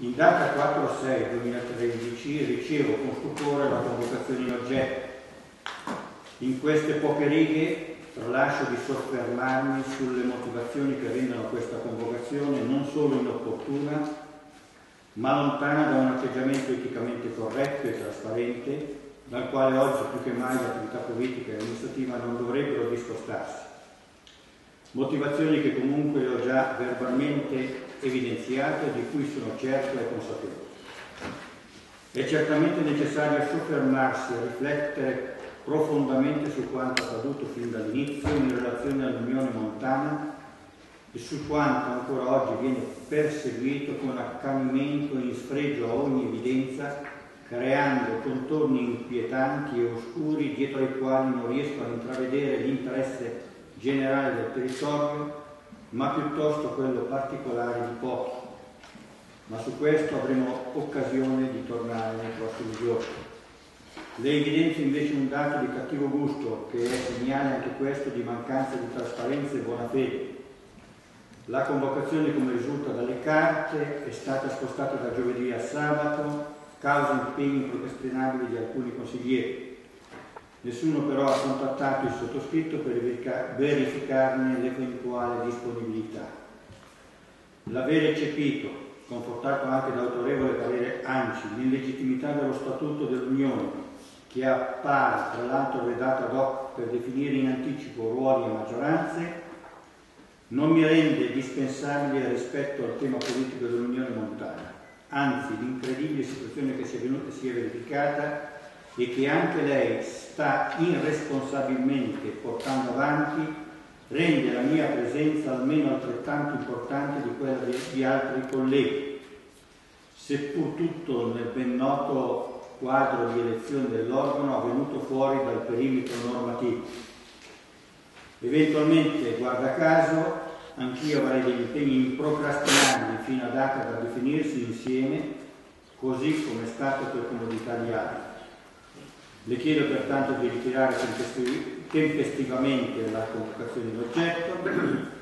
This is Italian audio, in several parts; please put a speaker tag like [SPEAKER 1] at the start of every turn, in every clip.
[SPEAKER 1] In data 4-6-2013 ricevo con stupore la convocazione in oggetto. In queste poche righe tralascio di soffermarmi sulle motivazioni che rendono questa convocazione non solo inopportuna, ma lontana da un atteggiamento eticamente corretto e trasparente, dal quale oggi più che mai l'attività politica e amministrativa non dovrebbero discostarsi. Motivazioni che comunque ho già verbalmente evidenziato e di cui sono certo e consapevole. È certamente necessario soffermarsi a riflettere profondamente su quanto accaduto fin dall'inizio in relazione all'Unione Montana e su quanto ancora oggi viene perseguito con accanimento in sfregio a ogni evidenza, creando contorni inquietanti e oscuri dietro ai quali non riesco a intravedere l'interesse generale del territorio ma piuttosto quello particolare di pochi. Ma su questo avremo occasione di tornare nei prossimi giorni. Le evidenzio invece un dato di cattivo gusto che è segnale anche questo di mancanza di trasparenza e buona fede. La convocazione, come risulta dalle carte, è stata spostata da giovedì a sabato, causa impegni procrastinabili di alcuni consiglieri. Nessuno però ha contattato il sottoscritto per verificarne l'eventuale disponibilità. L'aver eccepito, confortato anche da autorevole parere ANCI, l'illegittimità dello Statuto dell'Unione, che appare tra l'altro redatto ad hoc per definire in anticipo ruoli e maggioranze, non mi rende dispensabile rispetto al tema politico dell'Unione Montana. Anzi, l'incredibile situazione che si è venuta si è verificata e che anche lei sta irresponsabilmente portando avanti rende la mia presenza almeno altrettanto importante di quella di, altri colleghi, seppur tutto nel ben noto quadro di elezione dell'organo avvenuto fuori dal perimetro normativo. Eventualmente, guarda caso, anch'io avrei degli impegni improcrastinabili fino a data da definirsi insieme, così come è stato per comodità di altri. Le chiedo pertanto di ritirare tempestivamente la convocazione d'oggetto.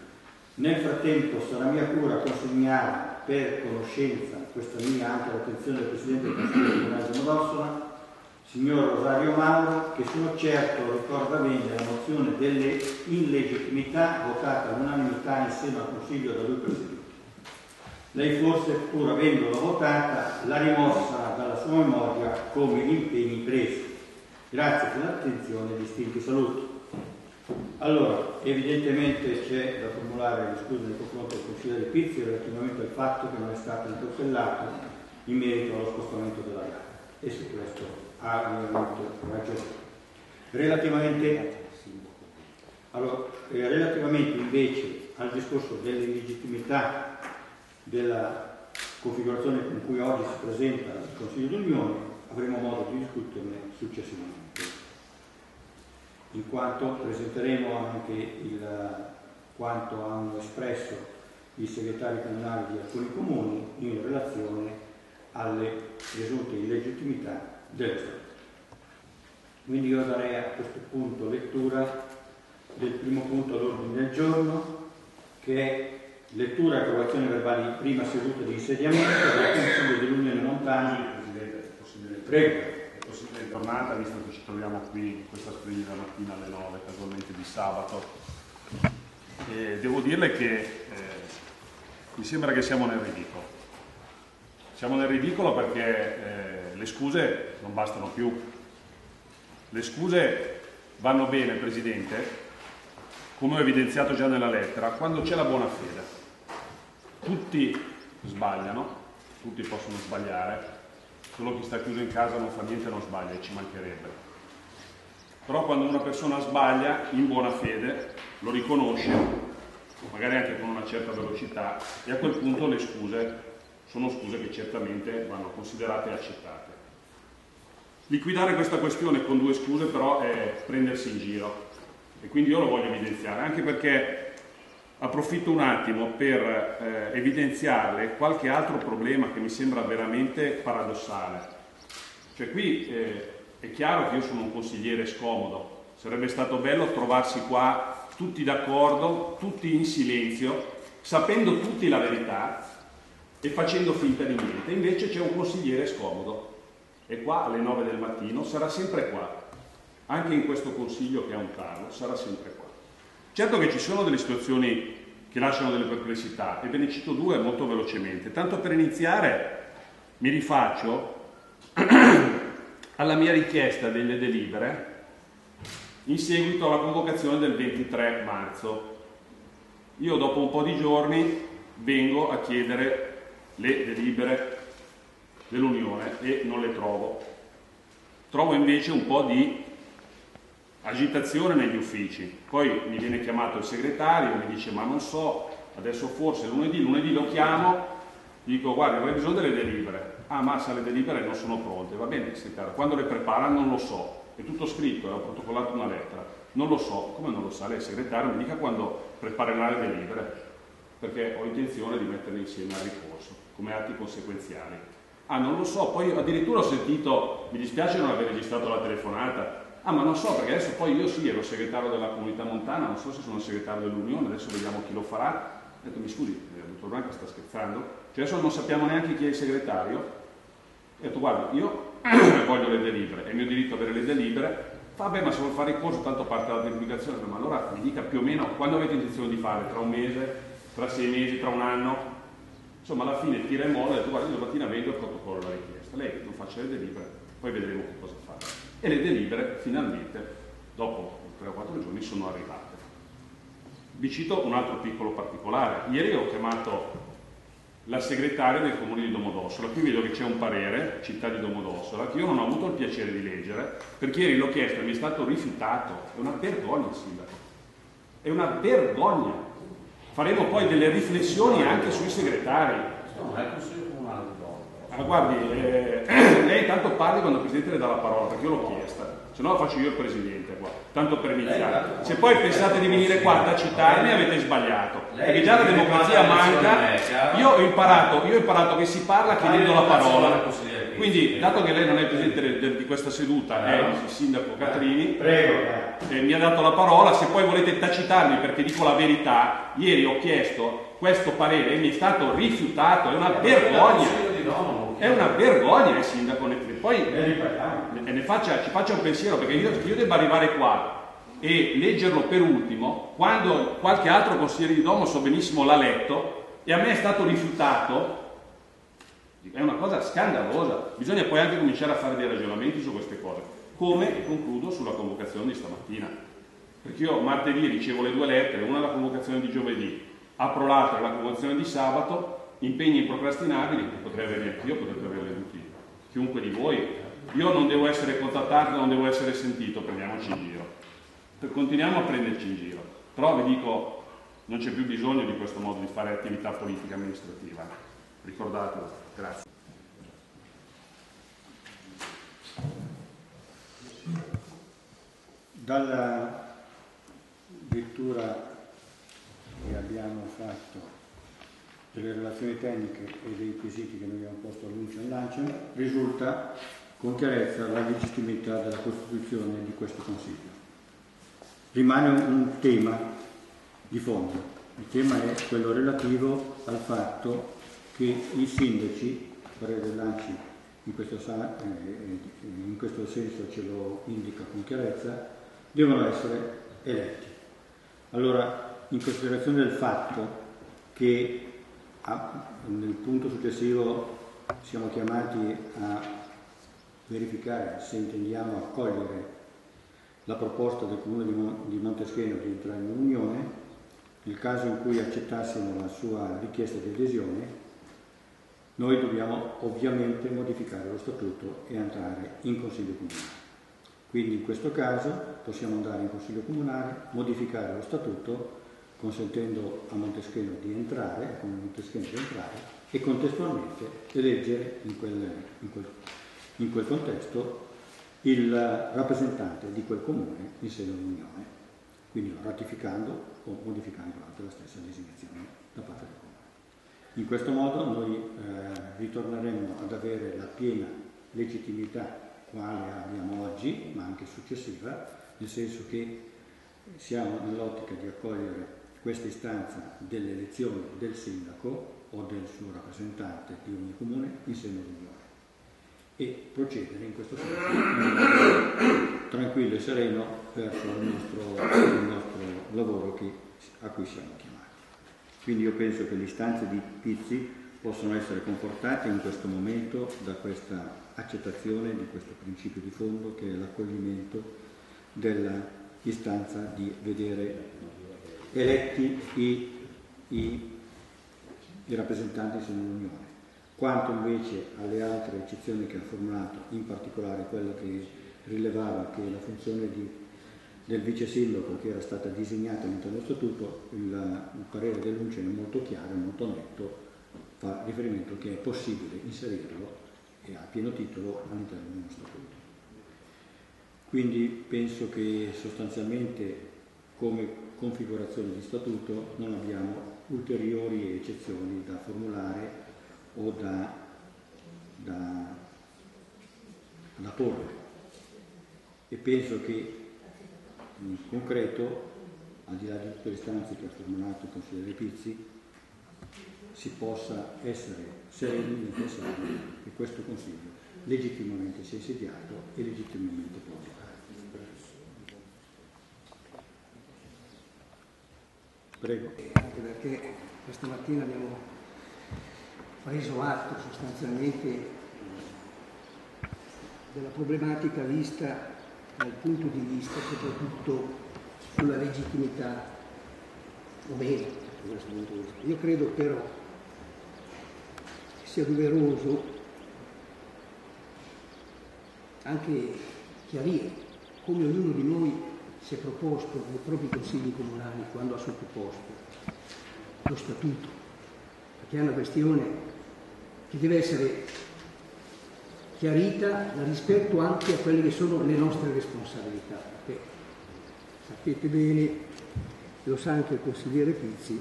[SPEAKER 1] Nel frattempo sarà mia cura consegnare per conoscenza, questa mia anche all'attenzione del Presidente del Consiglio Comunale di Modossola, signor Rosario Mauro, che sono certo ricorda bene la mozione delle illegittimità votata all'unanimità in seno al Consiglio da lui presieduto. Lei forse, pur avendola votata, l'ha rimossa dalla sua memoria come gli impegni presi. Grazie per l'attenzione e distinti saluti. Allora, evidentemente c'è da formulare le scuse nei confronti del consigliere Pizzi relativamente al fatto che non è stato interpellato in merito allo spostamento della gara e su questo ha ovviamente ragione. Relativamente, allora, eh, relativamente invece al discorso dell'illegittimità della configurazione con cui oggi si presenta il Consiglio d'Unione, avremo modo di discuterne successivamente, in quanto presenteremo anche il, quanto hanno espresso i segretari comunali di alcuni comuni in relazione alle presunte illegittimità dello Stato. Quindi io darei a questo punto lettura del primo punto all'ordine del giorno, che è lettura e approvazione verbale di prima seduta di insediamento del Consiglio dell'Unione Montana
[SPEAKER 2] Prego. Giornata, visto che ci troviamo qui questa splendida mattina alle 9, casualmente di sabato. E devo dirle che eh, mi sembra che siamo nel ridicolo. Siamo nel ridicolo perché eh, le scuse non bastano più. Le scuse vanno bene, Presidente, come ho evidenziato già nella lettera, quando c'è la buona fede. Tutti sbagliano, tutti possono sbagliare, solo chi sta chiuso in casa non fa niente, non sbaglia e ci mancherebbe. Però quando una persona sbaglia in buona fede, lo riconosce, magari anche con una certa velocità, e a quel punto le scuse sono scuse che certamente vanno considerate e accettate. Liquidare questa questione con due scuse però è prendersi in giro e quindi io lo voglio evidenziare, anche perché Approfitto un attimo per eh, evidenziarle qualche altro problema che mi sembra veramente paradossale. Cioè qui eh, è chiaro che io sono un consigliere scomodo, sarebbe stato bello trovarsi qua tutti d'accordo, tutti in silenzio, sapendo tutti la verità e facendo finta di niente. Invece c'è un consigliere scomodo e qua alle 9 del mattino sarà sempre qua. Anche in questo consiglio che è un tavolo sarà sempre qua. Certo che ci sono delle situazioni che lasciano delle perplessità e ve ne cito due molto velocemente. Tanto per iniziare mi rifaccio alla mia richiesta delle delibere in seguito alla convocazione del 23 marzo. Io dopo un po' di giorni vengo a chiedere le delibere dell'Unione e non le trovo. Trovo invece un po' di agitazione negli uffici. Poi mi viene chiamato il segretario, mi dice ma non so, adesso forse lunedì, lunedì lo chiamo, dico guarda avrei bisogno delle delibere. Ah ma se le delibere non sono pronte, va bene segretario, quando le prepara non lo so, è tutto scritto, ho protocollato una lettera, non lo so, come non lo sa lei segretario, mi dica quando preparerà le delibere, perché ho intenzione di metterle insieme al ricorso, come atti conseguenziali. Ah, non lo so, poi addirittura ho sentito, mi dispiace non aver registrato la telefonata, Ah, ma non so, perché adesso poi io sì, ero segretario della comunità montana, non so se sono segretario dell'Unione, adesso vediamo chi lo farà. Ho detto, mi scusi, il eh, dottor Branca sta scherzando? Cioè adesso non sappiamo neanche chi è il segretario. Ho detto, guarda, io voglio le delibere, è mio diritto avere le delibere. Vabbè, ma se vuol fare il corso, tanto parte la divulgazione, ma allora mi dica più o meno quando avete intenzione di fare, tra un mese, tra sei mesi, tra un anno? Insomma, alla fine tira e molla ho detto, guarda, io domattina vedo il protocollo la richiesta. Lei non faccia le delibere, poi vedremo che cosa fare e le delibere finalmente, dopo 3 o 4 giorni, sono arrivate. Vi cito un altro piccolo particolare. Ieri ho chiamato la segretaria del comune di Domodossola, qui vedo che c'è un parere, città di Domodossola, che io non ho avuto il piacere di leggere, perché ieri l'ho chiesto e mi è stato rifiutato. È una vergogna, sindaco. È una vergogna. Faremo poi delle riflessioni anche sui segretari. No, è così ma guardi, eh, lei tanto parli quando il Presidente le dà la parola, perché io l'ho chiesta, se no la faccio io il Presidente qua, tanto per iniziare. Se poi pensate di venire qua a citarmi avete sbagliato, perché già la democrazia manca, io ho imparato, io ho imparato che si parla chiedendo la parola. Quindi, dato che lei non è il presidente di questa seduta, è il sindaco Catrini, eh, mi ha dato la parola, se poi volete tacitarmi perché dico la verità, ieri ho chiesto questo parere e mi è stato rifiutato, è una vergogna. È una vergogna il sindaco Netflix. Poi ne, ne faccia, ci faccia un pensiero perché io, io debba arrivare qua e leggerlo per ultimo, quando qualche altro consigliere di Domo so benissimo l'ha letto e a me è stato rifiutato, è una cosa scandalosa. Bisogna poi anche cominciare a fare dei ragionamenti su queste cose. Come, e concludo, sulla convocazione di stamattina. Perché io martedì ricevo le due lettere, una la convocazione di giovedì, apro l'altra la convocazione di sabato, impegni improcrastinabili che potrei avere anch'io, potrete averli tutti, chiunque di voi. Io non devo essere contattato, non devo essere sentito, prendiamoci in giro. Continuiamo a prenderci in giro. Però vi dico, non c'è più bisogno di questo modo di fare attività politica amministrativa. Ricordatelo. Grazie.
[SPEAKER 1] Dalla lettura che abbiamo fatto delle relazioni tecniche e dei quesiti che noi abbiamo posto all'Uncio all'Ancem, risulta con chiarezza la legittimità della Costituzione di questo Consiglio. Rimane un tema di fondo. Il tema è quello relativo al fatto che i sindaci, parere dell'ANCI in eh, in questo senso ce lo indica con chiarezza, devono essere eletti. Allora, in considerazione del fatto che nel punto successivo siamo chiamati a verificare se intendiamo accogliere la proposta del Comune di Montescheno di entrare in unione, nel caso in cui accettassimo la sua richiesta di adesione, noi dobbiamo ovviamente modificare lo statuto e andare in Consiglio Comunale. Quindi in questo caso possiamo andare in Consiglio Comunale, modificare lo statuto consentendo a Montescheno di entrare, a Comune Montescheno di entrare e contestualmente eleggere in quel, in, quel, in quel, contesto il rappresentante di quel comune in seno all'Unione, quindi ratificando o modificando anche la stessa designazione da parte del comune. In questo modo noi eh, ritorneremo ad avere la piena legittimità quale abbiamo oggi, ma anche successiva, nel senso che siamo nell'ottica di accogliere questa istanza delle elezioni del sindaco o del suo rappresentante di ogni comune in seno all'Unione e procedere in questo senso tranquillo e sereno verso il nostro, il nostro lavoro che, a cui siamo chiamati. Quindi io penso che le istanze di Pizzi possono essere confortate in questo momento da questa accettazione di questo principio di fondo che è l'accoglimento dell'istanza di vedere eletti i, i, i rappresentanti dell'Unione. Quanto invece alle altre eccezioni che ha formulato, in particolare quella che rilevava che la funzione di, del vice sindaco che era stata disegnata all'interno dello statuto, il, il parere dell'Unce è molto chiaro, molto netto, fa riferimento che è possibile inserirlo e a pieno titolo all'interno uno statuto. Quindi penso che sostanzialmente come configurazione di statuto non abbiamo ulteriori eccezioni da formulare o da, da, da porre. E penso che in concreto, al di là di tutte le istanze che ha formulato il consigliere Pizzi, si possa essere sereni nel pensare che questo Consiglio legittimamente si è insediato e legittimamente può Prego.
[SPEAKER 3] Anche perché questa mattina abbiamo preso atto sostanzialmente della problematica vista dal punto di vista soprattutto sulla legittimità o meno da questo punto di vista. Io credo però che sia doveroso anche chiarire come ognuno di noi si è proposto nei propri consigli comunali quando ha sottoposto lo statuto, perché è una questione che deve essere chiarita rispetto anche a quelle che sono le nostre responsabilità, perché sapete bene, lo sa anche il consigliere Pizzi,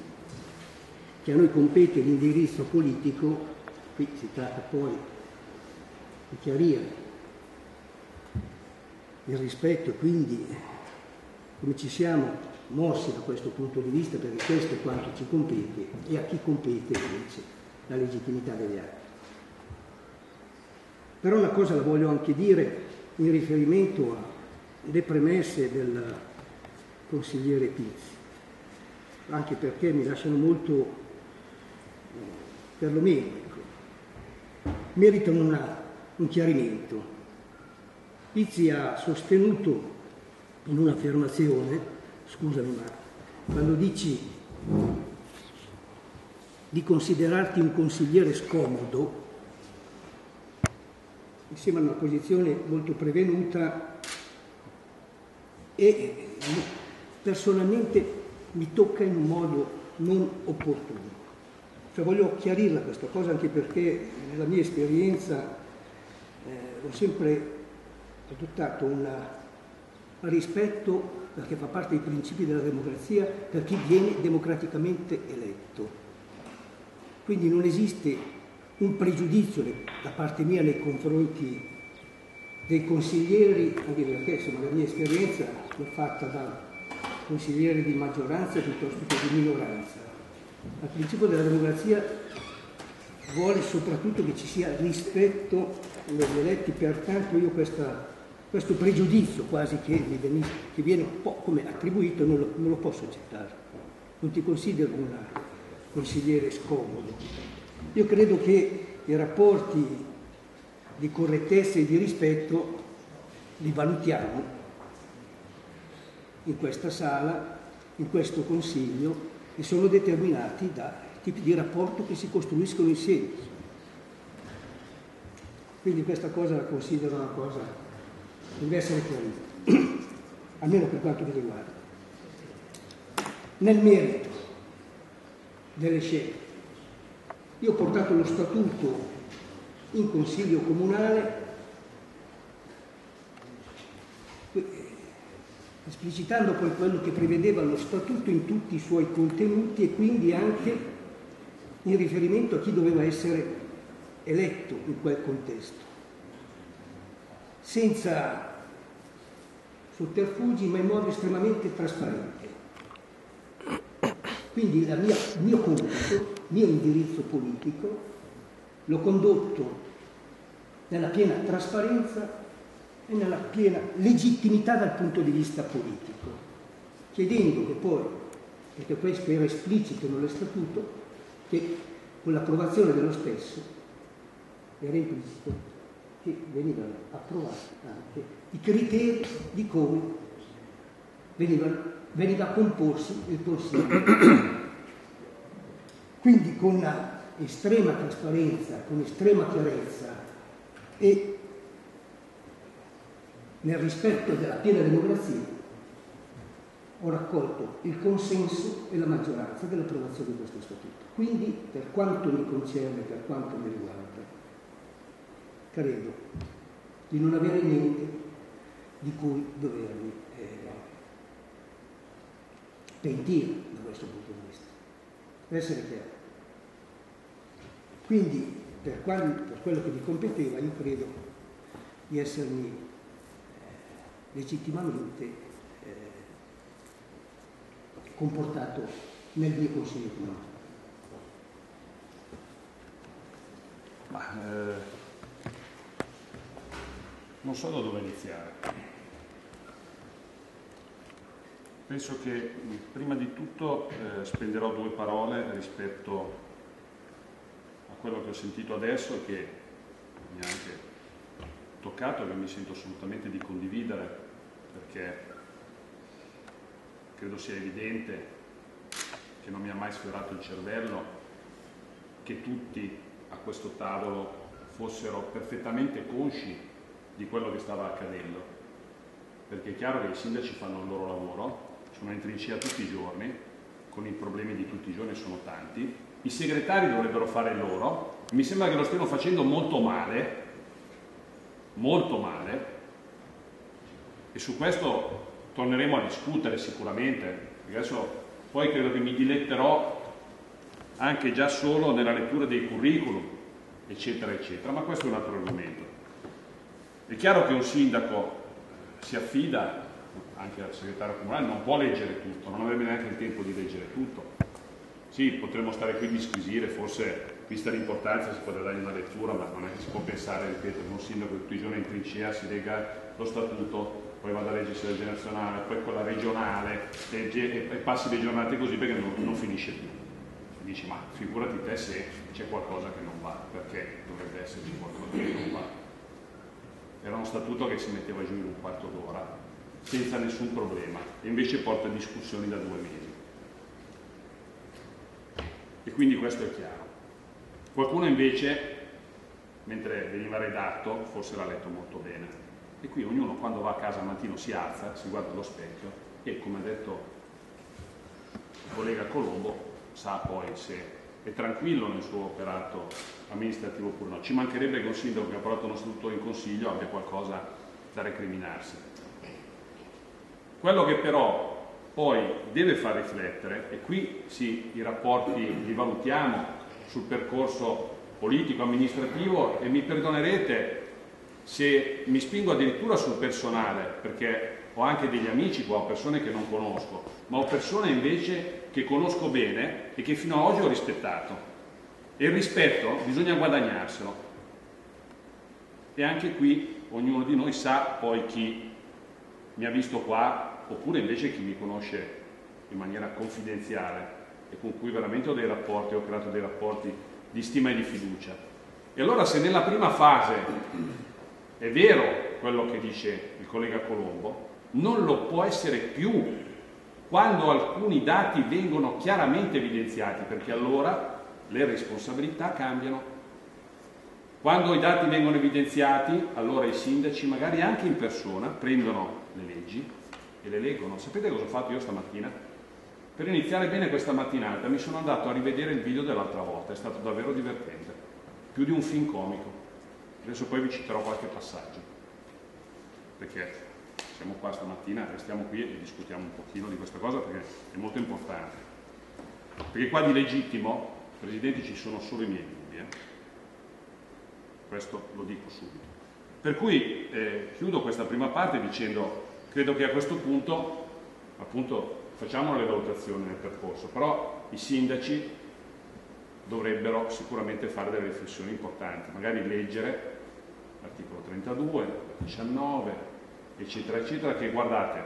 [SPEAKER 3] che a noi compete l'indirizzo politico, qui si tratta poi di chiarire il rispetto quindi come ci siamo mossi da questo punto di vista, perché questo è quanto ci compete e a chi compete invece la legittimità degli atti. Però una cosa la voglio anche dire in riferimento alle premesse del consigliere Pizzi, anche perché mi lasciano molto, eh, perlomeno, ecco, meritano una, un chiarimento. Pizzi ha sostenuto in un'affermazione, scusami ma quando dici di considerarti un consigliere scomodo, mi sembra una posizione molto prevenuta e personalmente mi tocca in un modo non opportuno. Cioè voglio chiarirla questa cosa anche perché nella mia esperienza eh, ho sempre adottato una rispetto, perché fa parte dei principi della democrazia, per chi viene democraticamente eletto. Quindi non esiste un pregiudizio da parte mia nei confronti dei consiglieri, anche perché insomma, la mia esperienza l'ho fatta da consigliere di maggioranza piuttosto che di minoranza. Il principio della democrazia vuole soprattutto che ci sia rispetto negli eletti, pertanto io questa questo pregiudizio quasi che, viene, che viene un po' come attribuito non lo, non lo posso accettare. Non ti considero un consigliere scomodo. Io credo che i rapporti di correttezza e di rispetto li valutiamo in questa sala, in questo consiglio e sono determinati da tipi di rapporto che si costruiscono insieme. Quindi questa cosa la considero una cosa deve essere chiarito, almeno per quanto mi riguarda. Nel merito delle scelte, io ho portato lo statuto in consiglio comunale esplicitando poi quello che prevedeva lo statuto in tutti i suoi contenuti e quindi anche in riferimento a chi doveva essere eletto in quel contesto senza sotterfugi ma in modo estremamente trasparente. Quindi mia, il mio compito, il mio indirizzo politico, l'ho condotto nella piena trasparenza e nella piena legittimità dal punto di vista politico, chiedendo che poi, perché questo era esplicito nello statuto, che con l'approvazione dello stesso era implicito che venivano approvati anche i criteri di come venivano veniva a comporsi il Consiglio. Quindi con estrema trasparenza, con estrema chiarezza e nel rispetto della piena democrazia ho raccolto il consenso e la maggioranza dell'approvazione di questo statuto. Quindi, per quanto mi concerne, per quanto mi riguarda, credo di non avere niente di cui dovermi eh, pentire da questo punto di vista. Per essere chiaro. Quindi, per, quali, per quello che mi competeva, io credo di essermi eh, legittimamente eh, comportato nel mio consiglio comunale.
[SPEAKER 2] Ma, eh, non so da dove iniziare. Penso che prima di tutto eh, spenderò due parole rispetto a quello che ho sentito adesso e che mi ha anche toccato e che mi sento assolutamente di condividere perché credo sia evidente che non mi ha mai sfiorato il cervello che tutti a questo tavolo fossero perfettamente consci di quello che stava accadendo. Perché è chiaro che i sindaci fanno il loro lavoro sono in trincea tutti i giorni, con i problemi di tutti i giorni sono tanti, i segretari dovrebbero fare loro, mi sembra che lo stiano facendo molto male, molto male, e su questo torneremo a discutere sicuramente, adesso poi credo che mi diletterò anche già solo nella lettura dei curriculum, eccetera, eccetera, ma questo è un altro argomento. È chiaro che un sindaco si affida anche al segretario comunale, non può leggere tutto, non avrebbe neanche il tempo di leggere tutto. Sì, potremmo stare qui a disquisire, forse vista l'importanza si potrebbe dargli una lettura, ma non è che si può pensare, ripeto, che un sindaco tutti i giorni in trincea si lega lo statuto, poi vada a leggersi la legge nazionale, poi quella regionale, legge e passi le giornate così perché non, non finisce più. Dici, ma figurati te se c'è qualcosa che non va, perché dovrebbe esserci qualcosa che non va. Era uno statuto che si metteva giù in un quarto d'ora, senza nessun problema e invece porta discussioni da due mesi. E quindi questo è chiaro. Qualcuno invece, mentre veniva redatto, forse l'ha letto molto bene. E qui ognuno quando va a casa al mattino si alza, si guarda allo specchio e, come ha detto il collega Colombo, sa poi se è tranquillo nel suo operato amministrativo oppure no. Ci mancherebbe che un sindaco che ha portato uno statuto in consiglio abbia qualcosa da recriminarsi. Quello che però poi deve far riflettere, e qui sì, i rapporti li valutiamo sul percorso politico, amministrativo, e mi perdonerete se mi spingo addirittura sul personale, perché ho anche degli amici qua, persone che non conosco, ma ho persone invece che conosco bene e che fino ad oggi ho rispettato. E il rispetto bisogna guadagnarselo. E anche qui ognuno di noi sa poi chi mi ha visto qua oppure invece chi mi conosce in maniera confidenziale e con cui veramente ho dei rapporti, ho creato dei rapporti di stima e di fiducia. E allora se nella prima fase è vero quello che dice il collega Colombo, non lo può essere più quando alcuni dati vengono chiaramente evidenziati, perché allora le responsabilità cambiano. Quando i dati vengono evidenziati, allora i sindaci, magari anche in persona, prendono le leggi e le leggono. Sapete cosa ho fatto io stamattina? Per iniziare bene questa mattinata mi sono andato a rivedere il video dell'altra volta, è stato davvero divertente, più di un film comico. Adesso poi vi citerò qualche passaggio, perché siamo qua stamattina, restiamo qui e discutiamo un pochino di questa cosa perché è molto importante. Perché qua di legittimo, Presidente, ci sono solo i miei dubbi, eh? questo lo dico subito. Per cui eh, chiudo questa prima parte dicendo Credo che a questo punto, appunto, facciamo le valutazioni nel percorso, però i sindaci dovrebbero sicuramente fare delle riflessioni importanti, magari leggere l'articolo 32, 19, eccetera, eccetera, che guardate,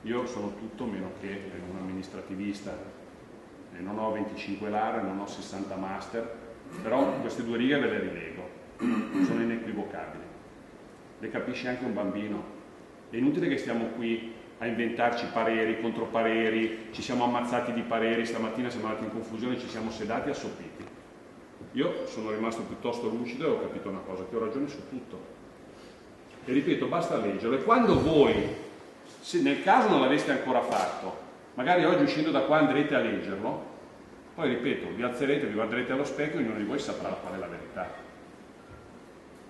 [SPEAKER 2] io sono tutto meno che un amministrativista, e non ho 25 laurea, non ho 60 master, però queste due righe ve le rilego, sono inequivocabili, le capisce anche un bambino. È inutile che stiamo qui a inventarci pareri, contropareri, ci siamo ammazzati di pareri, stamattina siamo andati in confusione, ci siamo sedati assopiti. Io sono rimasto piuttosto lucido e ho capito una cosa, che ho ragione su tutto. E ripeto, basta leggerlo. E quando voi, se nel caso non l'aveste ancora fatto, magari oggi uscendo da qua andrete a leggerlo, poi ripeto, vi alzerete, vi guarderete allo specchio e ognuno di voi saprà qual è la verità.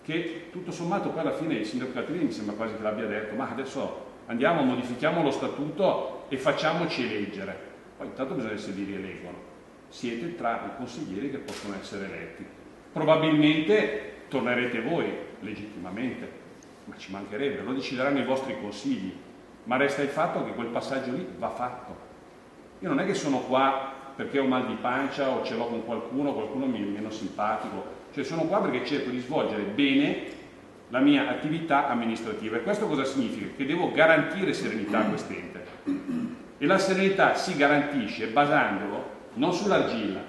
[SPEAKER 2] Che tutto sommato poi alla fine il sindaco Catrini mi sembra quasi che l'abbia detto, ma adesso andiamo, modifichiamo lo statuto e facciamoci eleggere. Poi intanto bisogna che si vi rieleggono. Siete tra i consiglieri che possono essere eletti. Probabilmente tornerete voi, legittimamente, ma ci mancherebbe, lo decideranno i vostri consigli. Ma resta il fatto che quel passaggio lì va fatto. Io non è che sono qua perché ho mal di pancia o ce l'ho con qualcuno, qualcuno mi è meno simpatico, cioè sono qua perché cerco di svolgere bene la mia attività amministrativa. E questo cosa significa? Che devo garantire serenità a quest'ente. E la serenità si garantisce basandolo non sull'argilla,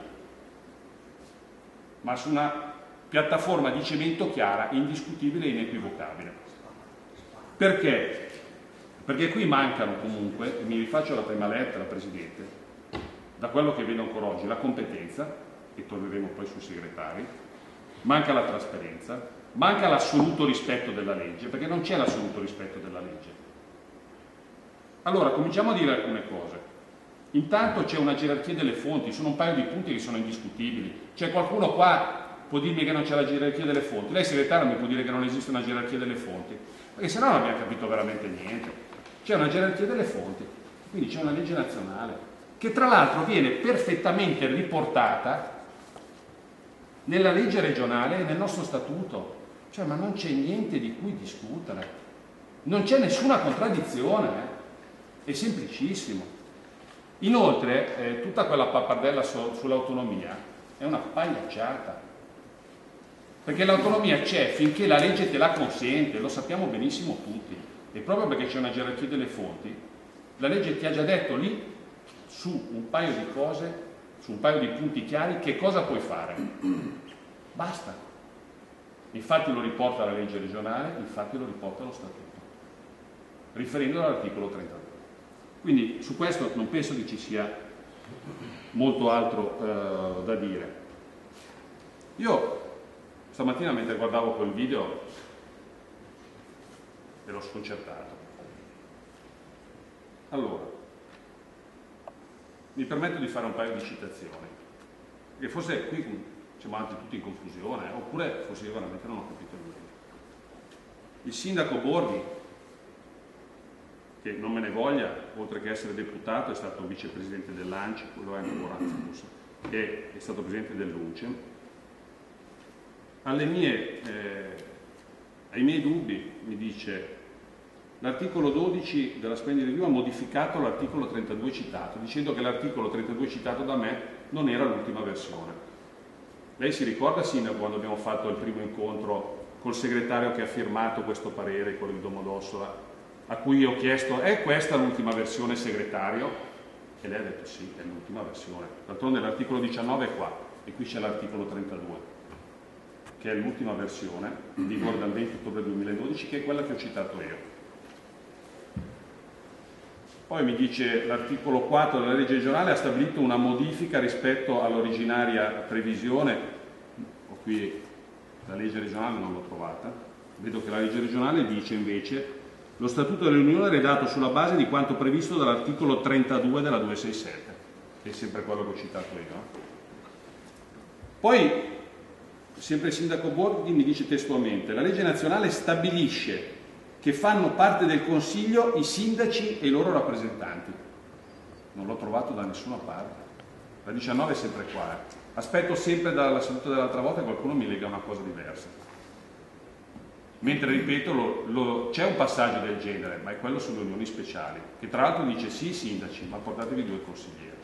[SPEAKER 2] ma su una piattaforma di cemento chiara, indiscutibile e inequivocabile. Perché? Perché qui mancano comunque, e mi rifaccio la prima lettera, Presidente, da quello che vedo ancora oggi, la competenza, e torneremo poi sui segretari, manca la trasparenza, manca l'assoluto rispetto della legge, perché non c'è l'assoluto rispetto della legge. Allora, cominciamo a dire alcune cose. Intanto c'è una gerarchia delle fonti, sono un paio di punti che sono indiscutibili. C'è qualcuno qua può dirmi che non c'è la gerarchia delle fonti? Lei segretario mi può dire che non esiste una gerarchia delle fonti? Perché se no non abbiamo capito veramente niente. C'è una gerarchia delle fonti, quindi c'è una legge nazionale che tra l'altro viene perfettamente riportata nella legge regionale e nel nostro statuto. Cioè, ma non c'è niente di cui discutere, non c'è nessuna contraddizione, eh? è semplicissimo. Inoltre, eh, tutta quella pappardella so, sull'autonomia è una pagliacciata, perché l'autonomia c'è finché la legge te la consente, lo sappiamo benissimo tutti, e proprio perché c'è una gerarchia delle fonti, la legge ti ha già detto lì su un paio di cose, su un paio di punti chiari, che cosa puoi fare. Basta. Infatti lo riporta la legge regionale, infatti lo riporta lo statuto, riferendolo all'articolo 32. Quindi su questo non penso che ci sia molto altro eh, da dire. Io stamattina mentre guardavo quel video ero sconcertato. Allora, mi permetto di fare un paio di citazioni, perché forse qui siamo andati tutti in confusione, oppure forse io veramente non ho capito niente. Il sindaco Borghi, che non me ne voglia, oltre che essere deputato, è stato vicepresidente dell'ANCI, quello è ancora e è stato presidente dell'UNCEM, mie, eh, ai miei dubbi mi dice L'articolo 12 della Splendid Review ha modificato l'articolo 32 citato, dicendo che l'articolo 32 citato da me non era l'ultima versione. Lei si ricorda, Sindaco, quando abbiamo fatto il primo incontro col segretario che ha firmato questo parere, quello di Domodossola, a cui ho chiesto, è questa l'ultima versione, segretario? E lei ha detto sì, è l'ultima versione. D'altronde l'articolo 19 è qua, e qui c'è l'articolo 32, che è l'ultima versione, in vigore dal 20 ottobre 2012, che è quella che ho citato io. Poi mi dice l'articolo 4 della legge regionale ha stabilito una modifica rispetto all'originaria previsione, ho qui la legge regionale non l'ho trovata, vedo che la legge regionale dice invece lo statuto dell'Unione è redatto sulla base di quanto previsto dall'articolo 32 della 267, che è sempre quello che ho citato io. Poi, sempre il sindaco Borghi mi dice testualmente, la legge nazionale stabilisce che fanno parte del Consiglio i sindaci e i loro rappresentanti. Non l'ho trovato da nessuna parte. La 19 è sempre qua. Eh. Aspetto sempre dalla seduta dell'altra volta che qualcuno mi lega una cosa diversa. Mentre, ripeto, c'è un passaggio del genere, ma è quello sulle unioni speciali, che tra l'altro dice sì sindaci, ma portatevi due consiglieri.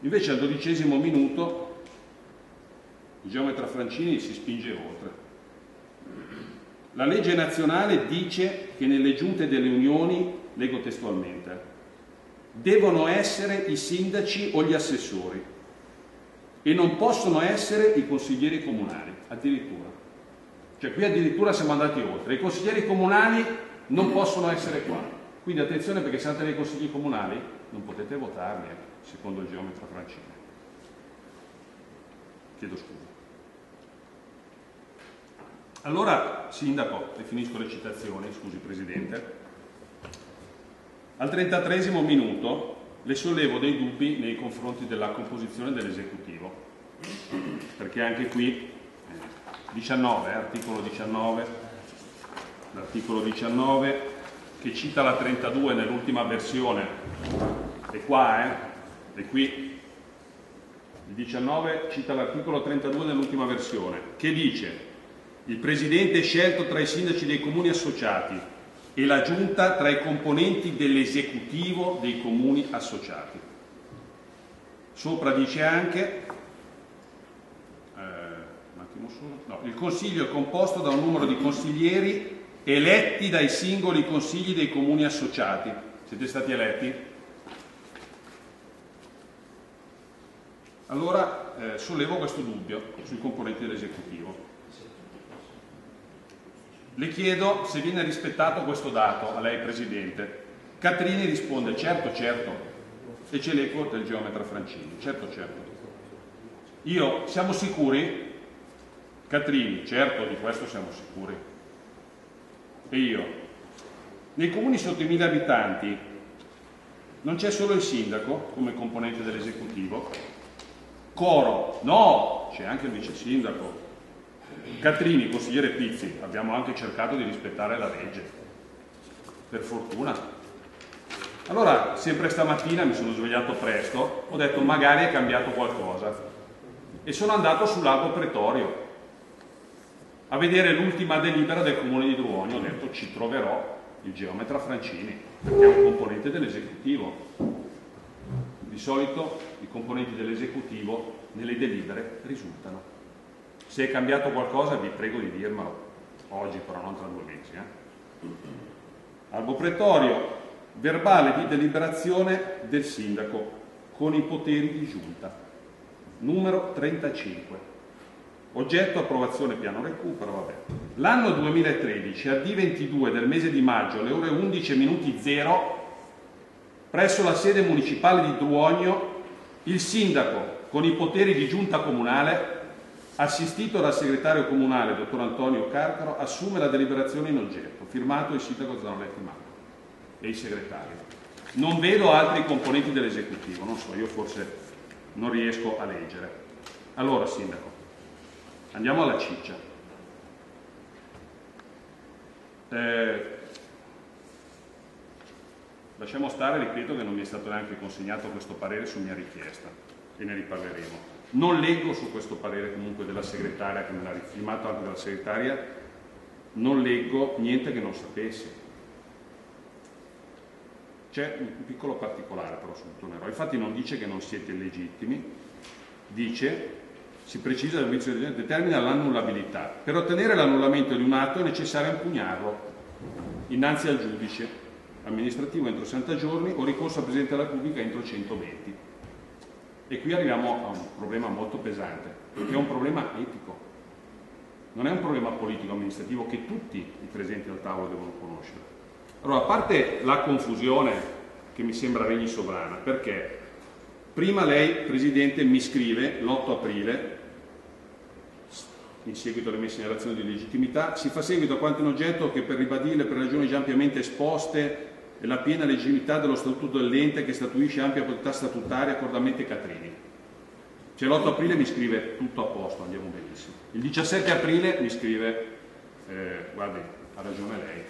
[SPEAKER 2] Invece al dodicesimo minuto il geometra Francini si spinge oltre. La legge nazionale dice che nelle giunte delle unioni, leggo testualmente, devono essere i sindaci o gli assessori e non possono essere i consiglieri comunali, addirittura. Cioè qui addirittura siamo andati oltre. I consiglieri comunali non possono essere qua. Quindi attenzione perché se andate nei consigli comunali non potete votarli, eh, secondo il geometra francese. Chiedo scusa. Allora, sindaco, e finisco le citazioni, scusi Presidente, al 33 minuto le sollevo dei dubbi nei confronti della composizione dell'esecutivo, perché anche qui 19, eh, articolo 19, l'articolo 19 che cita la 32 nell'ultima versione, è qua, eh, è qui, il 19 cita l'articolo 32 nell'ultima versione, che dice il Presidente è scelto tra i sindaci dei comuni associati e la Giunta tra i componenti dell'esecutivo dei comuni associati. Sopra dice anche no, il Consiglio è composto da un numero di consiglieri eletti dai singoli consigli dei comuni associati. Siete stati eletti? Allora eh, sollevo questo dubbio sui componenti dell'esecutivo. Le chiedo se viene rispettato questo dato a lei Presidente. Catrini risponde certo, certo, e c'è l'eco del geometra Francini, certo, certo. Io, siamo sicuri? Catrini, certo, di questo siamo sicuri. E io? Nei comuni sotto i mille abitanti non c'è solo il sindaco come componente dell'esecutivo? Coro, no, c'è anche il vice sindaco, Catrini, consigliere Pizzi, abbiamo anche cercato di rispettare la legge, per fortuna. Allora, sempre stamattina mi sono svegliato presto, ho detto magari è cambiato qualcosa e sono andato sull'albo pretorio a vedere l'ultima delibera del comune di Druogno, ho detto ci troverò il geometra Francini, che è un componente dell'esecutivo. Di solito i componenti dell'esecutivo nelle delibere risultano. Se è cambiato qualcosa vi prego di dirmelo, oggi però non tra due mesi. Eh? Albo pretorio, verbale di deliberazione del sindaco con i poteri di giunta, numero 35. Oggetto approvazione piano recupero, vabbè. L'anno 2013, a D22 del mese di maggio, alle ore 11 minuti 0, presso la sede municipale di Druogno, il sindaco, con i poteri di giunta comunale, assistito dal segretario comunale, dottor Antonio Carcaro, assume la deliberazione in oggetto, firmato il sindaco Zanoletti Marco e i segretari. Non vedo altri componenti dell'esecutivo, non so, io forse non riesco a leggere. Allora, sindaco, andiamo alla ciccia. Eh, lasciamo stare, ripeto che non mi è stato neanche consegnato questo parere su mia richiesta e ne riparleremo. Non leggo su questo parere comunque della segretaria, che me l'ha rifilmato anche dalla segretaria, non leggo niente che non sapessi. C'è un piccolo particolare però sul Tonero, infatti non dice che non siete illegittimi, dice, si precisa del vizio determina l'annullabilità. Per ottenere l'annullamento di un atto è necessario impugnarlo innanzi al giudice amministrativo entro 60 giorni o ricorso al Presidente della Repubblica entro 120. E qui arriviamo a un problema molto pesante, perché è un problema etico, non è un problema politico-amministrativo che tutti i presenti al tavolo devono conoscere. Allora, a parte la confusione che mi sembra regni sovrana, perché prima lei, Presidente, mi scrive l'8 aprile, in seguito alle mie segnalazioni di legittimità, si fa seguito a quanto in oggetto che per ribadire per ragioni già ampiamente esposte e la piena legittimità dello statuto dell'ente che statuisce ampia potestà statutaria accordamente Catrini. Cioè l'8 aprile mi scrive tutto a posto, andiamo benissimo. Il 17 aprile mi scrive, eh, guardi, ha ragione lei,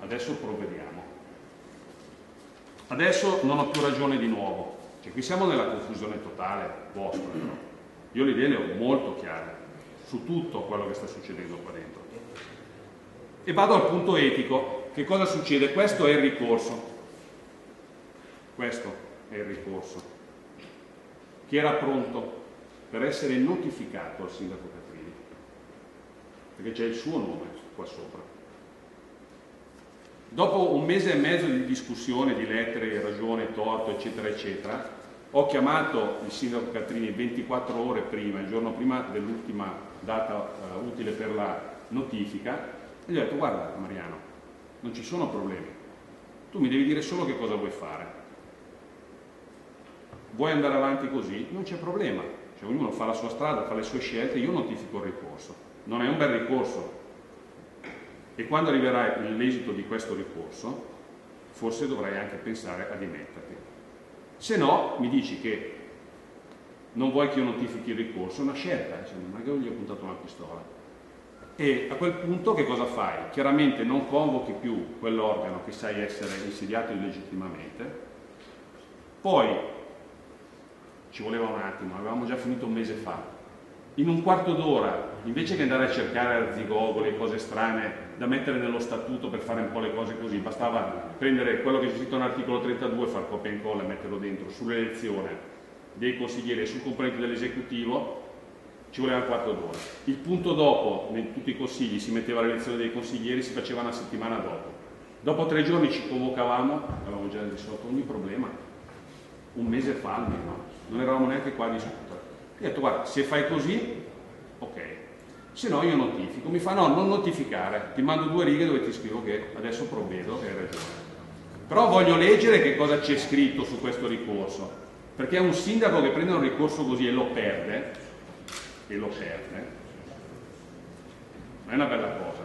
[SPEAKER 2] adesso provvediamo. Adesso non ho più ragione di nuovo, cioè qui siamo nella confusione totale vostra però. Io le idee le ho molto chiare su tutto quello che sta succedendo qua dentro. E vado al punto etico, che cosa succede? Questo è il ricorso. Questo è il ricorso. che era pronto per essere notificato al sindaco Catrini, perché c'è il suo nome qua sopra. Dopo un mese e mezzo di discussione, di lettere, ragione, torto, eccetera, eccetera, ho chiamato il sindaco Catrini 24 ore prima, il giorno prima dell'ultima data uh, utile per la notifica, e gli ho detto guarda Mariano, non ci sono problemi, tu mi devi dire solo che cosa vuoi fare. Vuoi andare avanti così? Non c'è problema, cioè, ognuno fa la sua strada, fa le sue scelte, io notifico il ricorso. Non è un bel ricorso. E quando arriverà l'esito di questo ricorso, forse dovrai anche pensare a dimetterti. Se no, mi dici che non vuoi che io notifichi il ricorso, è una scelta, cioè, non gli ho puntato una pistola. E a quel punto che cosa fai? Chiaramente non convochi più quell'organo che sai essere insediato illegittimamente, poi ci voleva un attimo, avevamo già finito un mese fa. In un quarto d'ora, invece che andare a cercare arzigogoli e cose strane da mettere nello statuto per fare un po' le cose così, bastava prendere quello che c'è scritto nell'articolo 32, far copia e incolla e metterlo dentro sull'elezione dei consiglieri e sul componente dell'esecutivo, ci voleva un quarto d'ora. Il punto dopo, in tutti i consigli, si metteva l'elezione dei consiglieri, si faceva una settimana dopo. Dopo tre giorni ci convocavamo, avevamo già risolto ogni problema, un mese fa almeno non eravamo neanche qua a discutere. Ho detto guarda, se fai così, ok, se no io notifico. Mi fa no, non notificare, ti mando due righe dove ti scrivo che adesso provvedo e hai ragione. Però voglio leggere che cosa c'è scritto su questo ricorso, perché un sindaco che prende un ricorso così e lo perde, e lo perde, non è una bella cosa.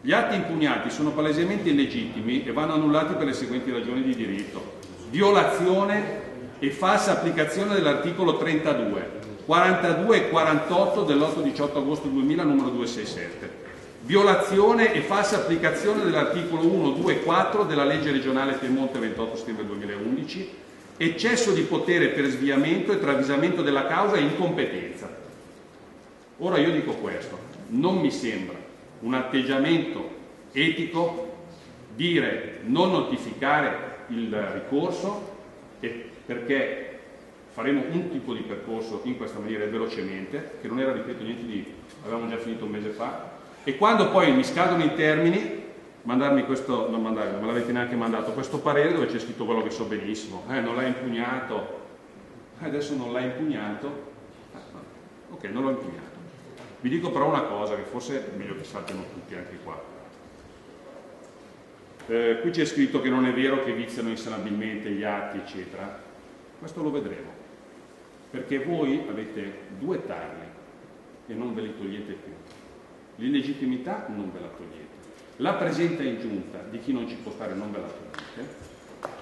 [SPEAKER 2] Gli atti impugnati sono palesemente illegittimi e vanno annullati per le seguenti ragioni di diritto. Violazione e falsa applicazione dell'articolo 32, 42 e 48 dell'8-18 agosto 2000 numero 267. Violazione e falsa applicazione dell'articolo 1, 2 e 4 della legge regionale Piemonte 28 settembre 2011. Eccesso di potere per sviamento e travisamento della causa e incompetenza. Ora io dico questo, non mi sembra un atteggiamento etico dire non notificare il ricorso perché faremo un tipo di percorso in questa maniera velocemente, che non era, ripeto, niente di... avevamo già finito un mese fa, e quando poi mi scadono i termini, mandarmi questo, non mandarmi, non me l'avete neanche mandato, questo parere dove c'è scritto quello che so benissimo, eh, non l'ha impugnato, eh, adesso non l'ha impugnato, eh, ok, non l'ho impugnato. Vi dico però una cosa, che forse è meglio che sappiano tutti anche qua. Eh, qui c'è scritto che non è vero che viziano insanabilmente gli atti, eccetera. Questo lo vedremo, perché voi avete due tagli e non ve li togliete più. L'illegittimità non ve la togliete. La presenza in giunta di chi non ci può stare non ve la togliete.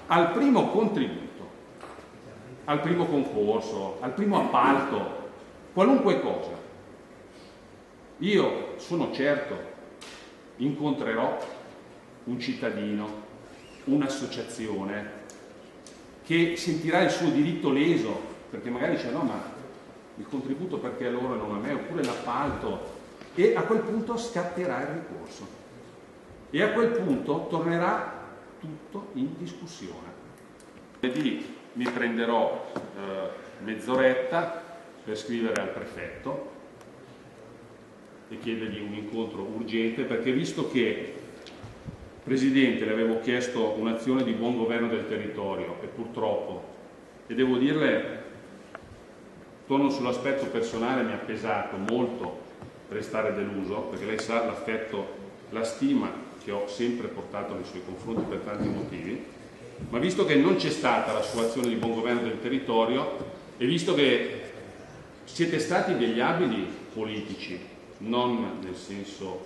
[SPEAKER 2] Al primo contributo, al primo concorso, al primo appalto, qualunque cosa. Io sono certo, incontrerò un cittadino, un'associazione, che sentirà il suo diritto leso, perché magari dice no, ma il contributo perché a loro e non a me, oppure l'appalto, e a quel punto scatterà il ricorso. E a quel punto tornerà tutto in discussione. Lunedì mi prenderò eh, mezz'oretta per scrivere al prefetto e chiedergli un incontro urgente perché visto che Presidente, le avevo chiesto un'azione di buon governo del territorio e purtroppo, e devo dirle, torno sull'aspetto personale, mi ha pesato molto restare deluso, perché lei sa l'affetto, la stima che ho sempre portato nei suoi confronti per tanti motivi, ma visto che non c'è stata la sua azione di buon governo del territorio e visto che siete stati degli abili politici, non nel senso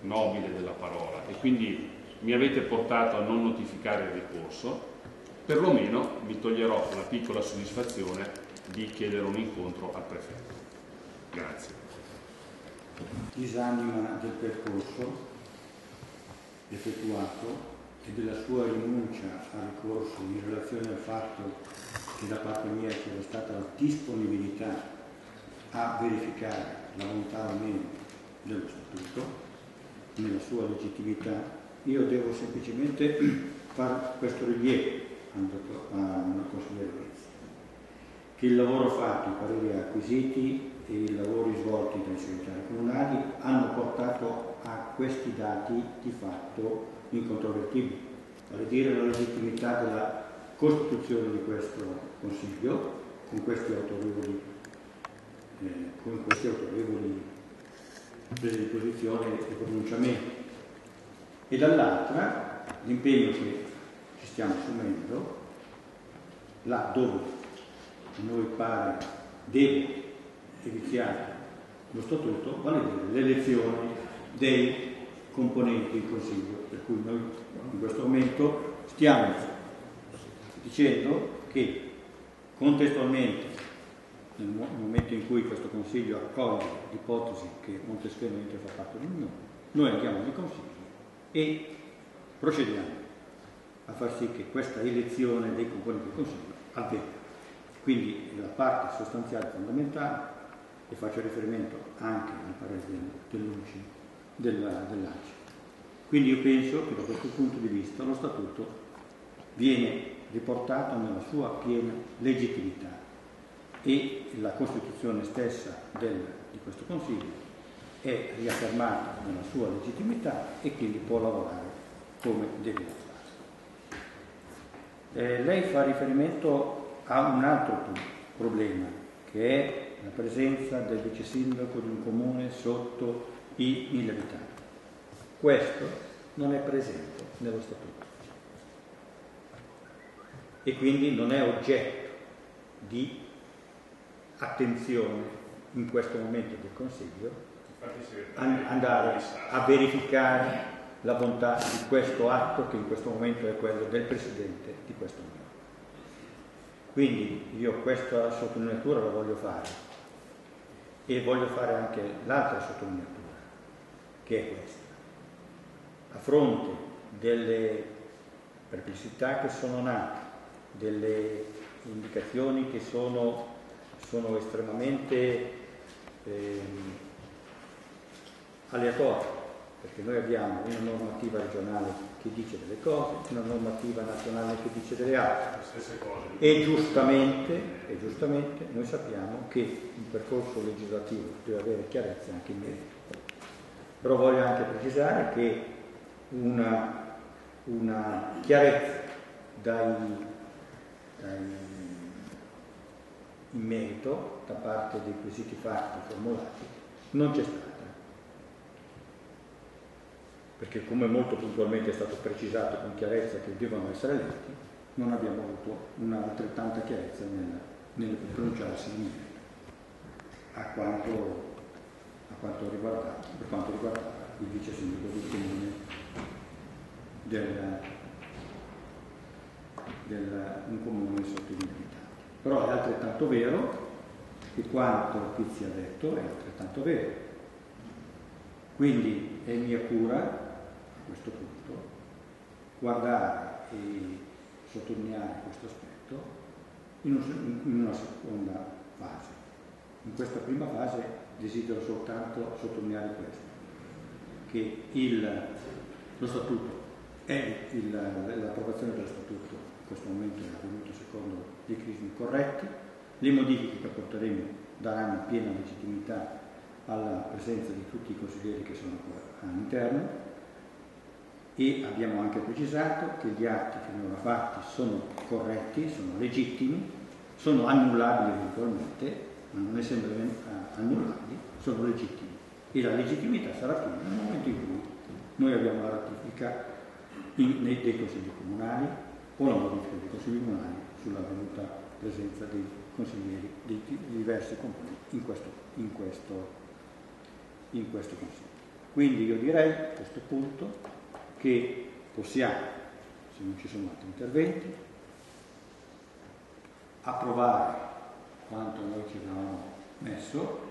[SPEAKER 2] nobile della parola, e quindi mi avete portato a non notificare il ricorso, perlomeno mi toglierò la piccola soddisfazione di chiedere un incontro al prefetto. Grazie.
[SPEAKER 1] Disanima del percorso effettuato e della sua rinuncia al ricorso in relazione al fatto che da parte mia c'era stata la disponibilità a verificare la volontà o meno dello statuto nella sua legittimità io devo semplicemente fare questo rilievo al consigliere Vezzi, che il lavoro fatto, i pareri acquisiti e i lavori svolti dai segretari comunali hanno portato a questi dati di fatto incontrovertibili, vale a dire la legittimità della costituzione di questo Consiglio con questi autorevoli, eh, con questi autorevoli prese di posizione e pronunciamenti e dall'altra l'impegno che ci stiamo assumendo là dove a noi pare deve evidenziare lo statuto, vale a dire l'elezione dei componenti del Consiglio, per cui noi in questo momento stiamo dicendo che contestualmente nel momento in cui questo Consiglio accoglie l'ipotesi che Montesquieu fa parte dell'Unione, noi andiamo nei Consigli e procediamo a far sì che questa elezione dei componenti del Consiglio avvenga. Quindi la parte sostanziale fondamentale, e faccio riferimento anche al parere dell'ACI. Quindi io penso che da questo punto di vista lo Statuto viene riportato nella sua piena legittimità e la Costituzione stessa del, di questo Consiglio è riaffermata nella sua legittimità e quindi può lavorare come deve lavorare. Eh, lei fa riferimento a un altro problema, che è la presenza del vice sindaco di un comune sotto i mille abitanti. Questo non è presente nello statuto e quindi non è oggetto di attenzione in questo momento del Consiglio andare a verificare la bontà di questo atto che in questo momento è quello del Presidente di questo Unione. Quindi io questa sottolineatura la voglio fare e voglio fare anche l'altra sottolineatura, che è questa. A fronte delle perplessità che sono nate, delle indicazioni che sono, sono estremamente eh, aleatorie, perché noi abbiamo una normativa regionale che dice delle cose, una normativa nazionale che dice delle altre. E giustamente, e giustamente noi sappiamo che il percorso legislativo deve avere chiarezza anche in merito. Però voglio anche precisare che una, una chiarezza dai, dai, in merito da parte dei quesiti fatti formulati non c'è stata. Perché come molto puntualmente è stato precisato con chiarezza che devono essere eletti, non abbiamo avuto una altrettanta chiarezza nel, nel pronunciarsi in merito. A quanto, quanto per quanto riguardava il vice sindaco del comune del, del, un comune sotto i abitanti. Però è altrettanto vero che quanto Pizzi ha detto è altrettanto vero. Quindi è mia cura questo punto, guardare e sottolineare questo aspetto in, una seconda fase. In questa prima fase desidero soltanto sottolineare questo, che il, lo statuto è il, l'approvazione dello statuto in questo momento è avvenuto secondo dei crismi corretti, le modifiche che apporteremo daranno piena legittimità alla presenza di tutti i consiglieri che sono all'interno. E abbiamo anche precisato che gli atti finora fatti sono corretti, sono legittimi, sono annullabili eventualmente, ma non essendo annullabili, sono legittimi. E la legittimità sarà piena nel momento in cui noi abbiamo la ratifica in, dei consigli comunali o la modifica dei consigli comunali sulla venuta presenza dei consiglieri dei, dei diversi componenti in questo, in, questo, in questo consiglio. Quindi io direi a questo punto che possiamo, se non ci sono altri interventi, approvare quanto noi ci avevamo messo,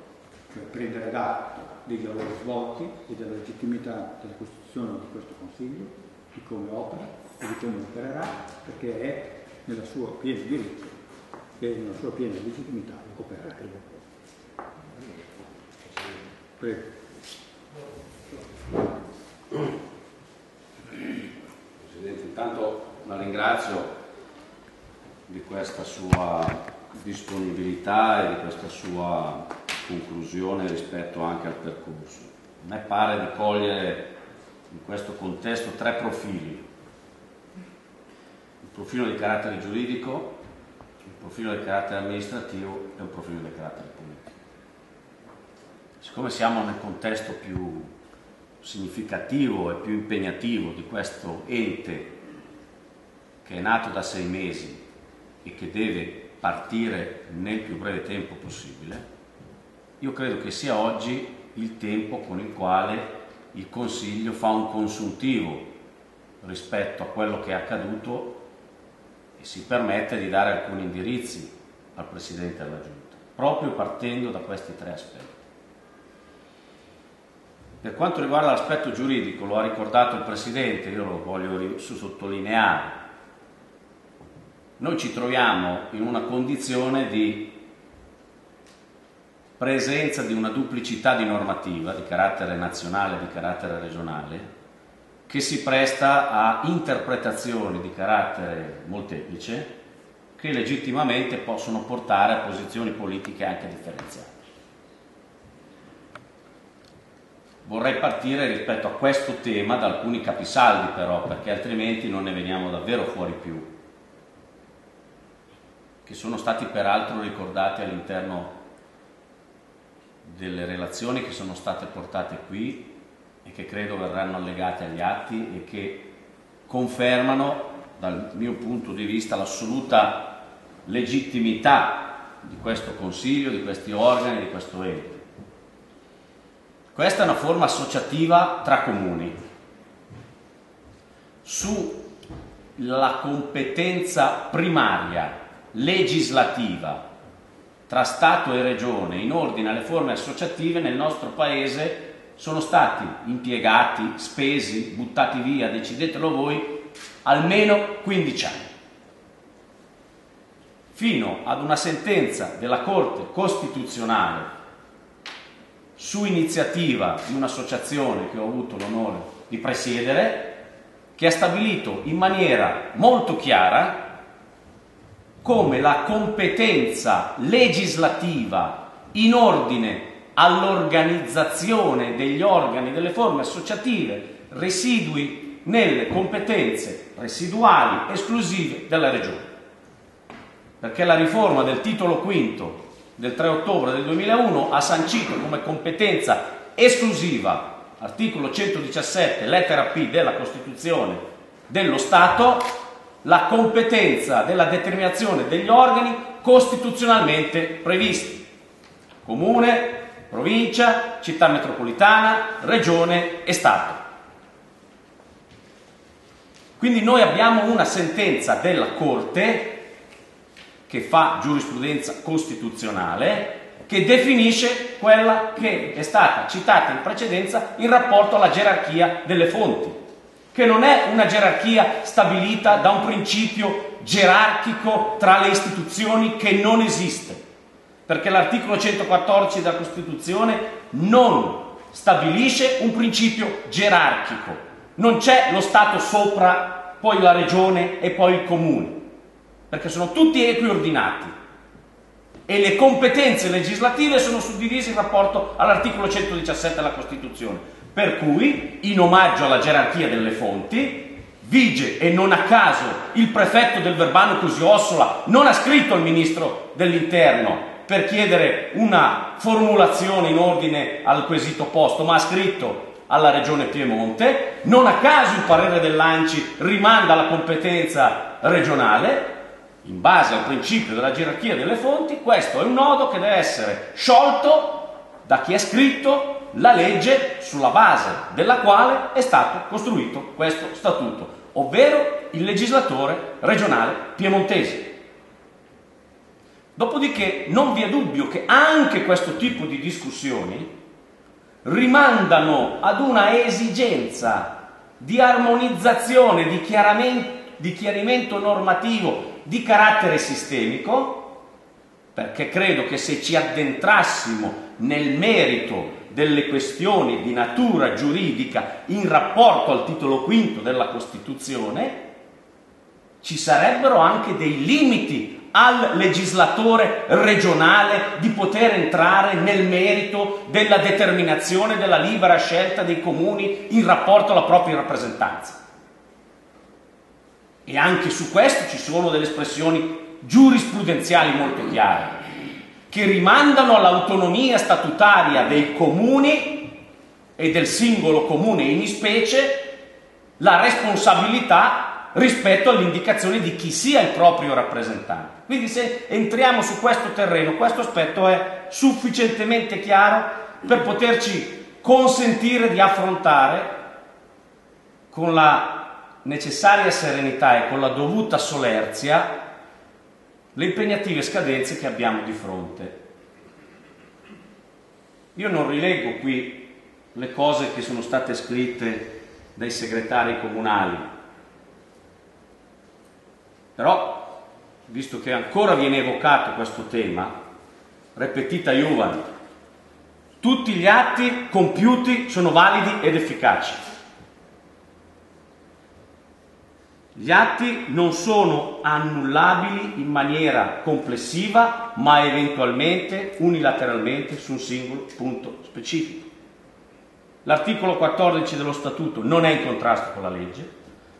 [SPEAKER 1] cioè prendere d'atto dei lavori svolti e della legittimità della costituzione di questo Consiglio, di come opera e di come opererà, perché è nella sua piena diritto e nella sua piena legittimità operare. Prego.
[SPEAKER 4] Presidente, intanto la ringrazio di questa sua disponibilità e di questa sua conclusione rispetto anche al percorso. A me pare di cogliere in questo contesto tre profili. Il profilo di carattere giuridico, il profilo di carattere amministrativo e un profilo di carattere politico. Siccome siamo nel contesto più significativo e più impegnativo di questo ente che è nato da sei mesi e che deve partire nel più breve tempo possibile, io credo che sia oggi il tempo con il quale il Consiglio fa un consuntivo rispetto a quello che è accaduto e si permette di dare alcuni indirizzi al Presidente della Giunta, proprio partendo da questi tre aspetti. Per quanto riguarda l'aspetto giuridico, lo ha ricordato il Presidente, io lo voglio sottolineare, noi ci troviamo in una condizione di presenza di una duplicità di normativa di carattere nazionale e di carattere regionale che si presta a interpretazioni di carattere molteplice che legittimamente possono portare a posizioni politiche anche differenziate. Vorrei partire rispetto a questo tema da alcuni capisaldi però, perché altrimenti non ne veniamo davvero fuori più che sono stati peraltro ricordati all'interno delle relazioni che sono state portate qui e che credo verranno allegate agli atti e che confermano dal mio punto di vista l'assoluta legittimità di questo Consiglio, di questi organi, di questo ente. Questa è una forma associativa tra comuni. Sulla competenza primaria legislativa tra Stato e Regione in ordine alle forme associative nel nostro Paese sono stati impiegati, spesi, buttati via, decidetelo voi, almeno 15 anni. Fino ad una sentenza della Corte Costituzionale su iniziativa di un'associazione che ho avuto l'onore di presiedere, che ha stabilito in maniera molto chiara come la competenza legislativa in ordine all'organizzazione degli organi delle forme associative residui nelle competenze residuali esclusive della Regione. Perché la riforma del titolo quinto del 3 ottobre del 2001 ha sancito come competenza esclusiva, articolo 117, lettera P della Costituzione dello Stato, la competenza della determinazione degli organi costituzionalmente previsti. Comune, provincia, città metropolitana, regione e Stato. Quindi noi abbiamo una sentenza della Corte che fa giurisprudenza costituzionale che definisce quella che è stata citata in precedenza in rapporto alla gerarchia delle fonti che non è una gerarchia stabilita da un principio gerarchico tra le istituzioni che non esiste, perché l'articolo 114 della Costituzione non stabilisce un principio gerarchico, non c'è lo Stato sopra, poi la regione e poi il comune, perché sono tutti equiordinati. E le competenze legislative sono suddivise in rapporto all'articolo 117 della Costituzione. Per cui, in omaggio alla gerarchia delle fonti, vige e non a caso il prefetto del Verbano Cusio non ha scritto al ministro dell'interno per chiedere una formulazione in ordine al quesito posto, ma ha scritto alla regione Piemonte, non a caso il parere dell'ANCI rimanda alla competenza regionale, in base al principio della gerarchia delle fonti, questo è un nodo che deve essere sciolto da chi ha scritto la legge sulla base della quale è stato costruito questo statuto, ovvero il legislatore regionale piemontese. Dopodiché non vi è dubbio che anche questo tipo di discussioni rimandano ad una esigenza di armonizzazione, di, di chiarimento normativo di carattere sistemico, perché credo che se ci addentrassimo nel merito delle questioni di natura giuridica in rapporto al titolo quinto della Costituzione, ci sarebbero anche dei limiti al legislatore regionale di poter entrare nel merito della determinazione della libera scelta dei comuni in rapporto alla propria rappresentanza. E anche su questo ci sono delle espressioni giurisprudenziali molto chiare, che rimandano all'autonomia statutaria dei comuni e del singolo comune in specie la responsabilità rispetto all'indicazione di chi sia il proprio rappresentante. Quindi se entriamo su questo terreno, questo aspetto è sufficientemente chiaro per poterci consentire di affrontare con la necessaria serenità e con la dovuta solerzia le impegnative scadenze che abbiamo di fronte. Io non rileggo qui le cose che sono state scritte dai segretari comunali, però, visto che ancora viene evocato questo tema, repetita Juvan, tutti gli atti compiuti sono validi ed efficaci. Gli atti non sono annullabili in maniera complessiva, ma eventualmente unilateralmente su un singolo punto specifico. L'articolo 14 dello Statuto non è in contrasto con la legge,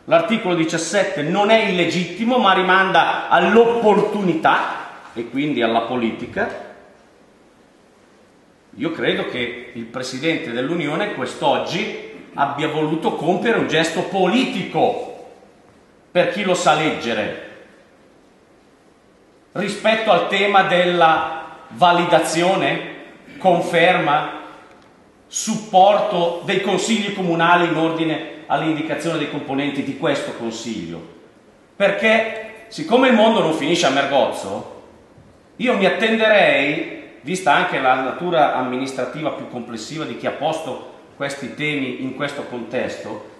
[SPEAKER 4] l'articolo 17 non è illegittimo, ma rimanda all'opportunità e quindi alla politica. Io credo che il Presidente dell'Unione quest'oggi abbia voluto compiere un gesto politico per chi lo sa leggere, rispetto al tema della validazione, conferma, supporto dei consigli comunali in ordine all'indicazione dei componenti di questo consiglio. Perché siccome il mondo non finisce a Mergozzo, io mi attenderei, vista anche la natura amministrativa più complessiva di chi ha posto questi temi in questo contesto,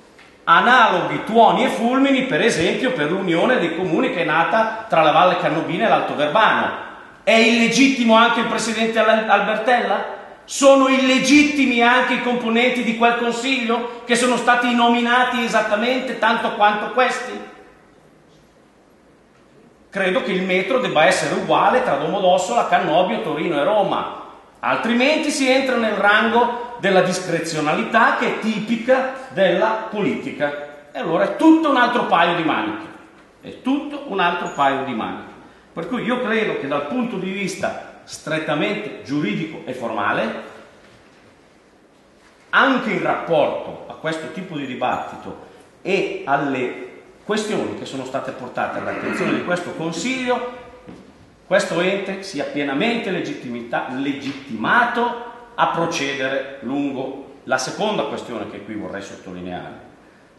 [SPEAKER 4] analoghi tuoni e fulmini, per esempio, per l'unione dei comuni che è nata tra la Valle Cannobina e l'Alto Verbano. È illegittimo anche il presidente Albertella? Sono illegittimi anche i componenti di quel consiglio che sono stati nominati esattamente tanto quanto questi? Credo che il metro debba essere uguale tra Domodossola, Cannobio, Torino e Roma, altrimenti si entra nel rango della discrezionalità che è tipica della politica. E allora è tutto un altro paio di maniche. È tutto un altro paio di maniche. Per cui io credo che dal punto di vista strettamente giuridico e formale, anche in rapporto a questo tipo di dibattito e alle questioni che sono state portate all'attenzione di questo Consiglio, questo ente sia pienamente legittimato a procedere lungo la seconda questione che qui vorrei sottolineare,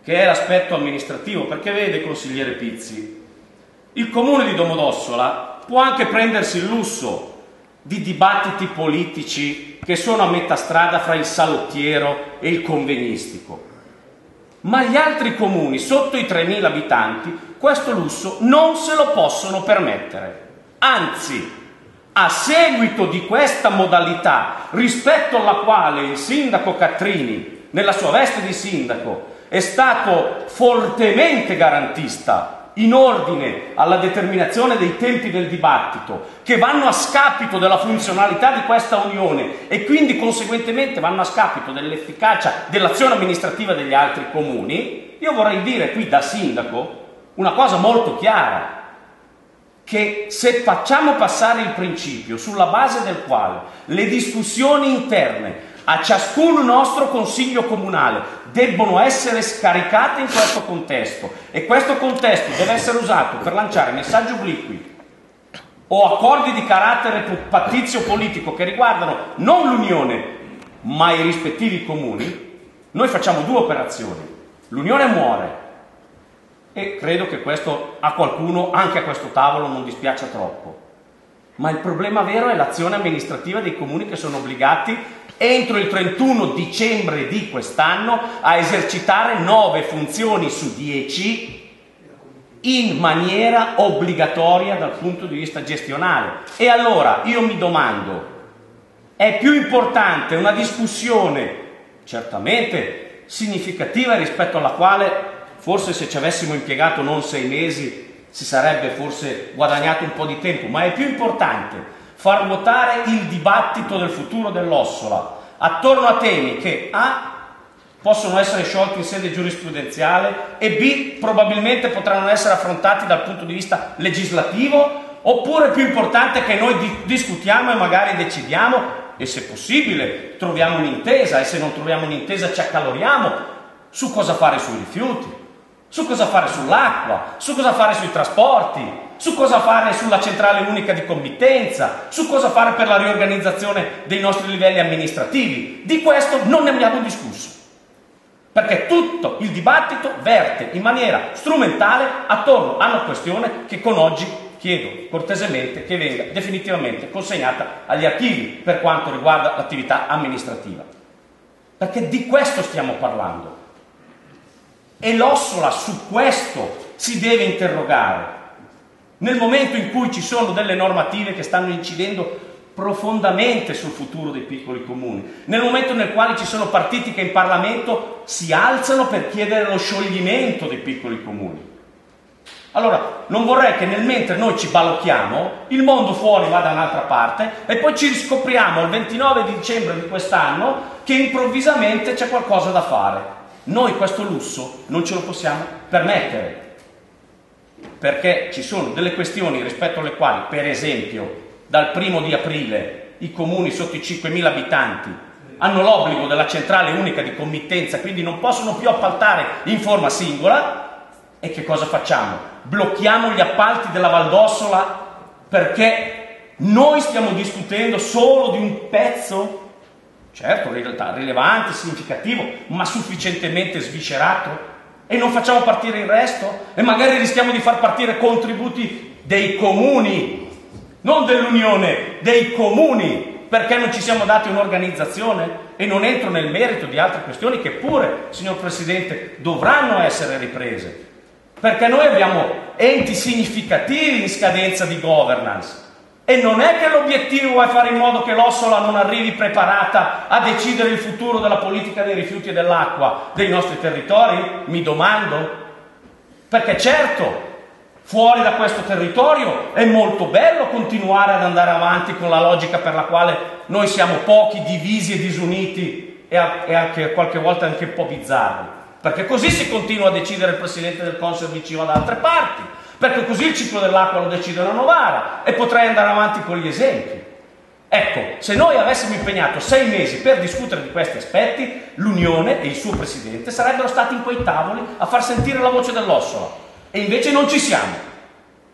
[SPEAKER 4] che è l'aspetto amministrativo, perché vede, consigliere Pizzi, il comune di Domodossola può anche prendersi il lusso di dibattiti politici che sono a metà strada fra il salottiero e il convenistico. Ma gli altri comuni sotto i 3.000 abitanti questo lusso non se lo possono permettere. Anzi, a seguito di questa modalità, rispetto alla quale il sindaco Cattrini, nella sua veste di sindaco, è stato fortemente garantista in ordine alla determinazione dei tempi del dibattito, che vanno a scapito della funzionalità di questa Unione e quindi conseguentemente vanno a scapito dell'efficacia dell'azione amministrativa degli altri comuni, io vorrei dire qui da sindaco una cosa molto chiara che se facciamo passare il principio sulla base del quale le discussioni interne a ciascun nostro consiglio comunale debbono essere scaricate in questo contesto e questo contesto deve essere usato per lanciare messaggi obliqui o accordi di carattere pattizio politico che riguardano non l'Unione ma i rispettivi comuni, noi facciamo due operazioni. L'Unione muore, e credo che questo a qualcuno, anche a questo tavolo, non dispiaccia troppo. Ma il problema vero è l'azione amministrativa dei comuni che sono obbligati entro il 31 dicembre di quest'anno a esercitare nove funzioni su 10 in maniera obbligatoria dal punto di vista gestionale. E allora io mi domando, è più importante una discussione certamente significativa rispetto alla quale Forse se ci avessimo impiegato non sei mesi, si sarebbe forse guadagnato un po' di tempo, ma è più importante far ruotare il dibattito del futuro dell'Ossola attorno a temi che A possono essere sciolti in sede giurisprudenziale e B probabilmente potranno essere affrontati dal punto di vista legislativo oppure più importante che noi di- discutiamo e magari decidiamo e se possibile troviamo un'intesa e se non troviamo un'intesa ci accaloriamo su cosa fare sui rifiuti, su cosa fare sull'acqua, su cosa fare sui trasporti, su cosa fare sulla centrale unica di committenza, su cosa fare per la riorganizzazione dei nostri livelli amministrativi. Di questo non ne abbiamo discusso, perché tutto il dibattito verte in maniera strumentale attorno a una questione che con oggi chiedo cortesemente che venga definitivamente consegnata agli archivi per quanto riguarda l'attività amministrativa. Perché di questo stiamo parlando. E l'Ossola su questo si deve interrogare. Nel momento in cui ci sono delle normative che stanno incidendo profondamente sul futuro dei piccoli comuni, nel momento nel quale ci sono partiti che in Parlamento si alzano per chiedere lo scioglimento dei piccoli comuni. Allora, non vorrei che nel mentre noi ci balocchiamo, il mondo fuori va da un'altra parte e poi ci riscopriamo il 29 di dicembre di quest'anno che improvvisamente c'è qualcosa da fare. Noi questo lusso non ce lo possiamo permettere, perché ci sono delle questioni rispetto alle quali, per esempio, dal primo di aprile i comuni sotto i 5.000 abitanti hanno l'obbligo della centrale unica di committenza, quindi non possono più appaltare in forma singola. E che cosa facciamo? Blocchiamo gli appalti della Valdossola perché noi stiamo discutendo solo di un pezzo certo, in realtà rilevante, significativo, ma sufficientemente sviscerato? E non facciamo partire il resto? E magari rischiamo di far partire contributi dei comuni, non dell'Unione, dei comuni, perché non ci siamo dati un'organizzazione? E non entro nel merito di altre questioni che pure, signor Presidente, dovranno essere riprese. Perché noi abbiamo enti significativi in scadenza di governance e non è che l'obiettivo è fare in modo che l'Ossola non arrivi preparata a decidere il futuro della politica dei rifiuti e dell'acqua dei nostri territori? Mi domando. Perché certo, fuori da questo territorio è molto bello continuare ad andare avanti con la logica per la quale noi siamo pochi, divisi e disuniti e, anche qualche volta anche un po' bizzarri. Perché così si continua a decidere il Presidente del Consiglio vicino da altre parti perché così il ciclo dell'acqua lo decidono a Novara e potrei andare avanti con gli esempi. Ecco, se noi avessimo impegnato sei mesi per discutere di questi aspetti, l'Unione e il suo Presidente sarebbero stati in quei tavoli a far sentire la voce dell'Ossola. E invece non ci siamo.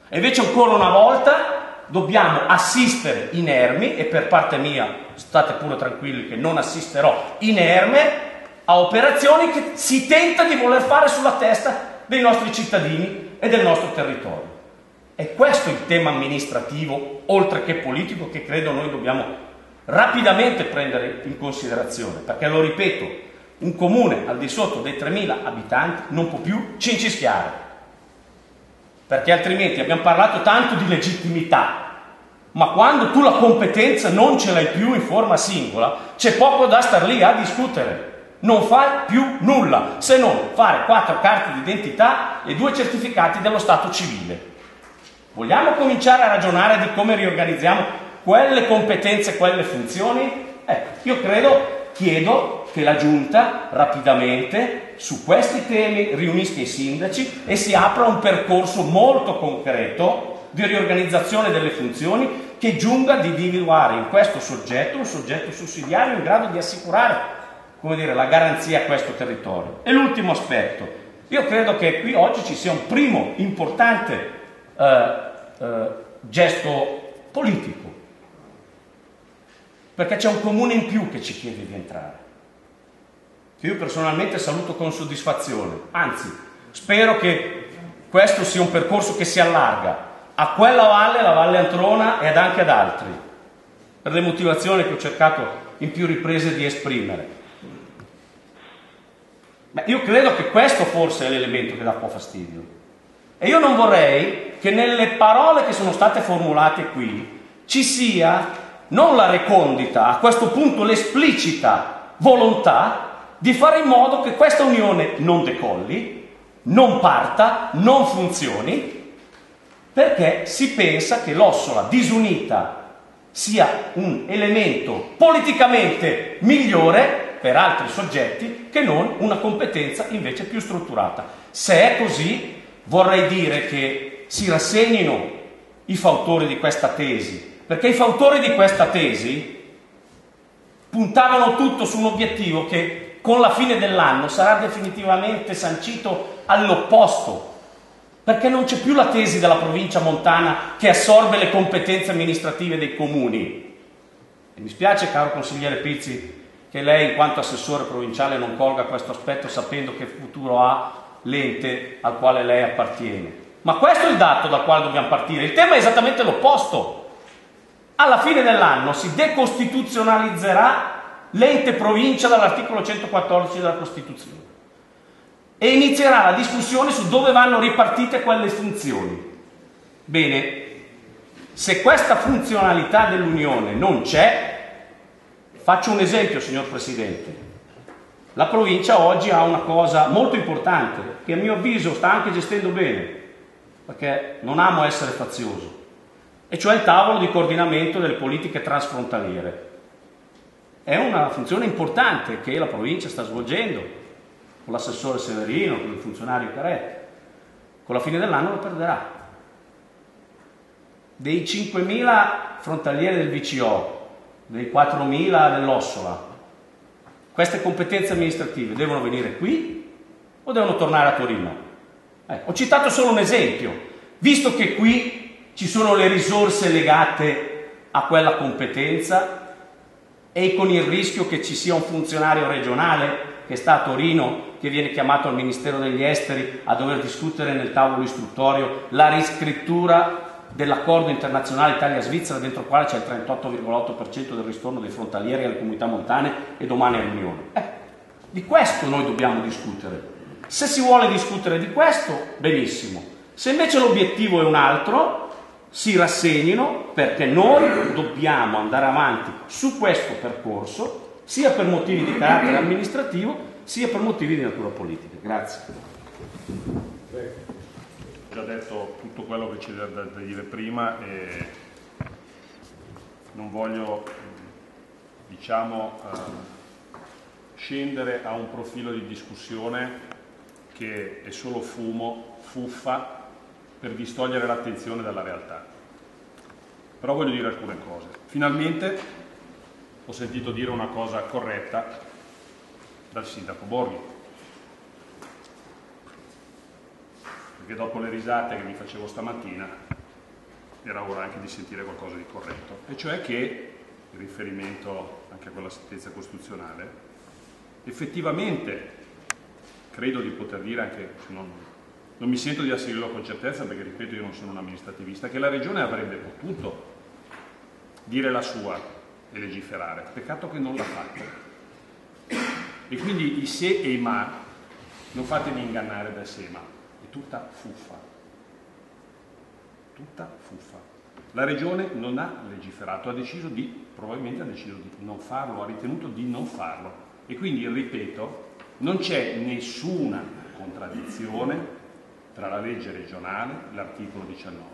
[SPEAKER 4] E invece ancora una volta dobbiamo assistere inermi, e per parte mia state pure tranquilli che non assisterò inerme, a operazioni che si tenta di voler fare sulla testa dei nostri cittadini e del nostro territorio. È questo il tema amministrativo, oltre che politico, che credo noi dobbiamo rapidamente prendere in considerazione, perché lo ripeto, un comune al di sotto dei 3.000 abitanti non può più cincischiare, perché altrimenti abbiamo parlato tanto di legittimità, ma quando tu la competenza non ce l'hai più in forma singola, c'è poco da star lì a discutere non fai più nulla se non fare quattro carte d'identità e due certificati dello Stato civile. Vogliamo cominciare a ragionare di come riorganizziamo quelle competenze, quelle funzioni? Ecco, io credo, chiedo che la Giunta rapidamente su questi temi riunisca i sindaci e si apra un percorso molto concreto di riorganizzazione delle funzioni che giunga ad individuare in questo soggetto un soggetto sussidiario in grado di assicurare come dire, la garanzia a questo territorio. E l'ultimo aspetto, io credo che qui oggi ci sia un primo importante eh, eh, gesto politico, perché c'è un comune in più che ci chiede di entrare, che io personalmente saluto con soddisfazione, anzi spero che questo sia un percorso che si allarga a quella valle, la Valle Antrona, ed anche ad altri, per le motivazioni che ho cercato in più riprese di esprimere. Beh, io credo che questo forse è l'elemento che dà un po' fastidio. E io non vorrei che nelle parole che sono state formulate qui ci sia non la recondita, a questo punto l'esplicita volontà di fare in modo che questa unione non decolli, non parta, non funzioni perché si pensa che l'Ossola disunita sia un elemento politicamente migliore per altri soggetti che non una competenza invece più strutturata. Se è così, vorrei dire che si rassegnino i fautori di questa tesi, perché i fautori di questa tesi puntavano tutto su un obiettivo che con la fine dell'anno sarà definitivamente sancito all'opposto, perché non c'è più la tesi della provincia montana che assorbe le competenze amministrative dei comuni. E mi spiace, caro consigliere Pizzi, che lei in quanto assessore provinciale non colga questo aspetto sapendo che futuro ha l'ente al quale lei appartiene. Ma questo è il dato dal quale dobbiamo partire. Il tema è esattamente l'opposto. Alla fine dell'anno si decostituzionalizzerà l'ente provincia dall'articolo 114 della Costituzione e inizierà la discussione su dove vanno ripartite quelle funzioni. Bene, se questa funzionalità dell'Unione non c'è, faccio un esempio, signor Presidente. La provincia oggi ha una cosa molto importante che a mio avviso sta anche gestendo bene, perché non amo essere fazioso, e cioè il tavolo di coordinamento delle politiche transfrontaliere. È una funzione importante che la provincia sta svolgendo con l'assessore Severino, con il funzionario Caretti. Con la fine dell'anno lo perderà. Dei 5.000 frontalieri del VCO, dei 4.000 dell'Ossola, queste competenze amministrative devono venire qui o devono tornare a Torino? Eh, ho citato solo un esempio, visto che qui ci sono le risorse legate a quella competenza e con il rischio che ci sia un funzionario regionale che sta a Torino che viene chiamato al Ministero degli Esteri a dover discutere nel tavolo istruttorio la riscrittura dell'accordo internazionale Italia-Svizzera dentro il quale c'è il 38,8% del ristorno dei frontalieri alle comunità montane e domani all'Unione. Eh, di questo noi dobbiamo discutere. Se si vuole discutere di questo, benissimo. Se invece l'obiettivo è un altro, si rassegnino perché noi dobbiamo andare avanti su questo percorso, sia per motivi di carattere amministrativo, sia per motivi di natura politica. Grazie.
[SPEAKER 2] Già detto tutto quello che c'era da, da dire prima e non voglio diciamo, eh, scendere a un profilo di discussione che è solo fumo, fuffa, per distogliere l'attenzione dalla realtà. Però voglio dire alcune cose. Finalmente ho sentito dire una cosa corretta dal sindaco Borghi. Perché dopo le risate che mi facevo stamattina era ora anche di sentire qualcosa di corretto. E cioè che, in riferimento anche a quella sentenza costituzionale, effettivamente credo di poter dire anche, non, non mi sento di asserirlo con certezza perché ripeto io non sono un amministrativista, che la Regione avrebbe potuto dire la sua e legiferare, peccato che non l'ha fatto. E quindi i se e i ma, non fatevi ingannare dal se ma, è tutta fuffa. Tutta fuffa. La Regione non ha legiferato, ha deciso di, probabilmente ha deciso di non farlo, ha ritenuto di non farlo. E quindi, ripeto, non c'è nessuna contraddizione tra la legge regionale e l'articolo 19.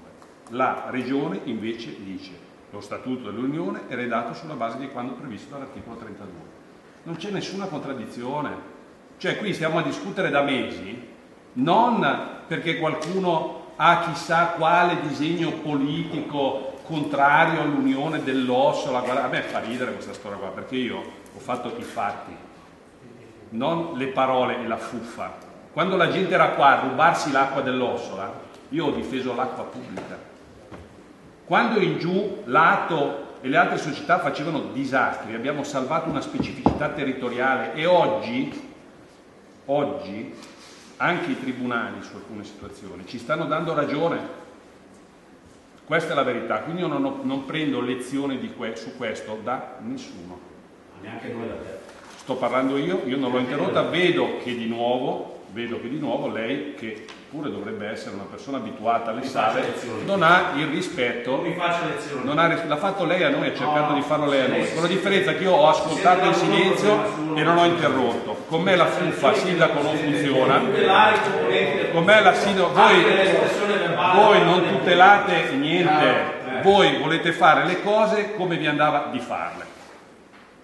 [SPEAKER 2] La Regione invece dice lo Statuto dell'Unione è redatto sulla base di quanto previsto dall'articolo 32 non c'è nessuna contraddizione. Cioè qui stiamo a discutere da mesi, non perché qualcuno ha chissà quale disegno politico contrario all'unione dell'osso, a me fa ridere questa storia qua, perché io ho fatto i fatti, non le parole e la fuffa. Quando la gente era qua a rubarsi l'acqua dell'ossola, io ho difeso l'acqua pubblica. Quando in giù l'atto e le altre società facevano disastri, abbiamo salvato una specificità territoriale e oggi, oggi anche i tribunali su alcune situazioni ci stanno dando ragione. Questa è la verità, quindi io non, ho, non prendo lezione que su questo da nessuno.
[SPEAKER 4] Neanche noi da te.
[SPEAKER 2] Sto parlando io, io non l'ho interrotta, vedo che di nuovo, vedo che di nuovo lei che pure dovrebbe essere una persona abituata alle sale, non ha il rispetto. ha, l'ha fatto lei a noi, ha cercato no, di farlo lei a noi. Con la differenza che io ho ascoltato in silenzio e non ho interrotto. Con me la fuffa sindaco non funziona. Con me la sindaco. Voi voi non tutelate niente, voi volete fare le cose come vi andava di farle.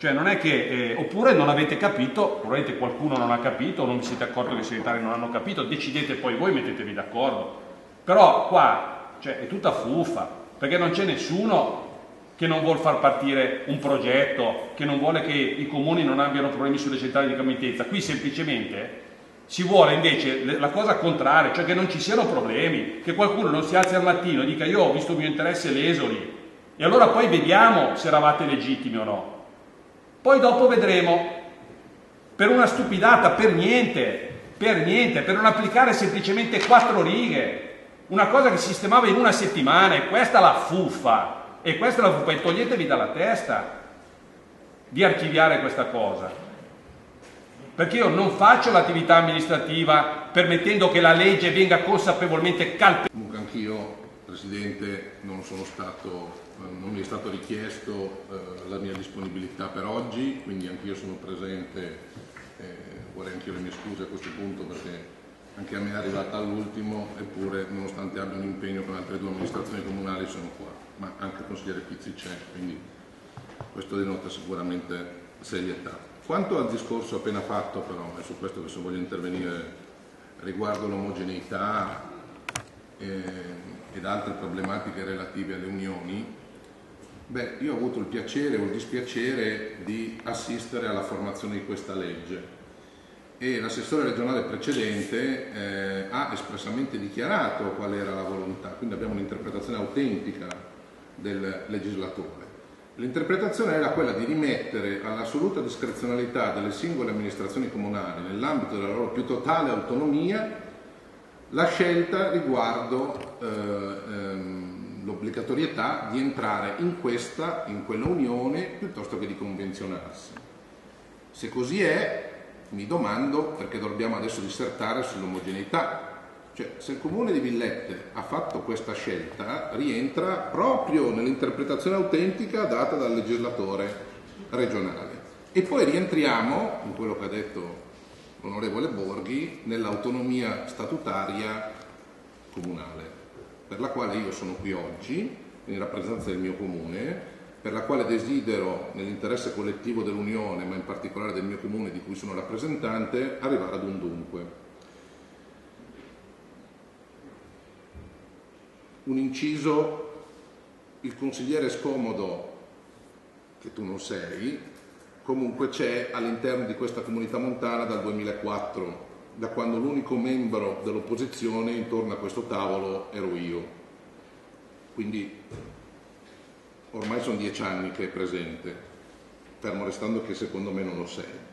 [SPEAKER 2] Cioè non è che, eh, oppure non avete capito, probabilmente qualcuno non ha capito, non vi siete accorti che i segretari non hanno capito, decidete poi voi, mettetevi d'accordo. Però qua cioè, è tutta fuffa, perché non c'è nessuno che non vuole far partire un progetto, che non vuole che i comuni non abbiano problemi sulle centrali di committenza. Qui semplicemente si vuole invece la cosa contraria, cioè che non ci siano problemi, che qualcuno non si alzi al mattino e dica io ho visto il mio interesse lesoli e allora poi vediamo se eravate legittimi o no. Poi dopo vedremo, per una stupidata, per niente, per niente, per non applicare semplicemente quattro righe, una cosa che si sistemava in una settimana e questa la fuffa, e questa è la fuffa, e toglietevi dalla testa di archiviare questa cosa. Perché io non faccio l'attività amministrativa permettendo che la legge venga consapevolmente calpestata.
[SPEAKER 5] Comunque anch'io, Presidente, non sono stato non mi è stato richiesto eh, la mia disponibilità per oggi, quindi anch'io sono presente, eh, vorrei anch'io le mie scuse a questo punto perché anche a me è arrivata all'ultimo, eppure nonostante abbia un impegno con altre due amministrazioni comunali sono qua, ma anche il consigliere Pizzi c'è, quindi questo denota sicuramente serietà. Quanto al discorso appena fatto però, è su questo che se voglio intervenire riguardo l'omogeneità eh, ed altre problematiche relative alle unioni, Beh, io ho avuto il piacere o il dispiacere di assistere alla formazione di questa legge e l'assessore regionale precedente eh, ha espressamente dichiarato qual era la volontà, quindi abbiamo un'interpretazione autentica del legislatore. L'interpretazione era quella di rimettere all'assoluta discrezionalità delle singole amministrazioni comunali nell'ambito della loro più totale autonomia la scelta riguardo eh, ehm, l'obbligatorietà di entrare in questa, in quella unione, piuttosto che di convenzionarsi. Se così è, mi domando perché dobbiamo adesso dissertare sull'omogeneità. Cioè, se il comune di Villette ha fatto questa scelta, rientra proprio nell'interpretazione autentica data dal legislatore regionale. E poi rientriamo, in quello che ha detto l'onorevole Borghi, nell'autonomia statutaria comunale per la quale io sono qui oggi in rappresentanza del mio comune, per la quale desidero nell'interesse collettivo dell'Unione, ma in particolare del mio comune di cui sono rappresentante, arrivare ad un dunque. Un inciso, il consigliere scomodo, che tu non sei, comunque c'è all'interno di questa comunità montana dal 2004 da quando l'unico membro dell'opposizione intorno a questo tavolo ero io. Quindi ormai sono dieci anni che è presente, fermo restando che secondo me non lo sei.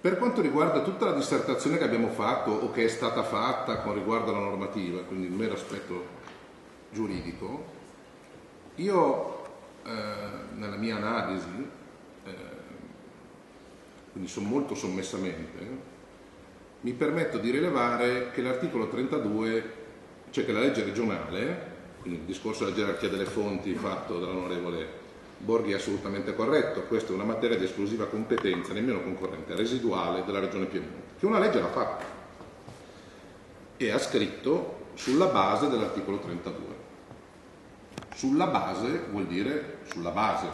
[SPEAKER 5] Per quanto riguarda tutta la dissertazione che abbiamo fatto o che è stata fatta con riguardo alla normativa, quindi il mero aspetto giuridico, io eh, nella mia analisi, eh, quindi sono molto sommessamente, mi permetto di rilevare che l'articolo 32, cioè che la legge regionale, quindi il discorso della gerarchia delle fonti fatto dall'onorevole Borghi è assolutamente corretto, questa è una materia di esclusiva competenza, nemmeno concorrente, residuale della Regione Piemonte, che una legge l'ha fatta e ha scritto sulla base dell'articolo 32. Sulla base vuol dire sulla base,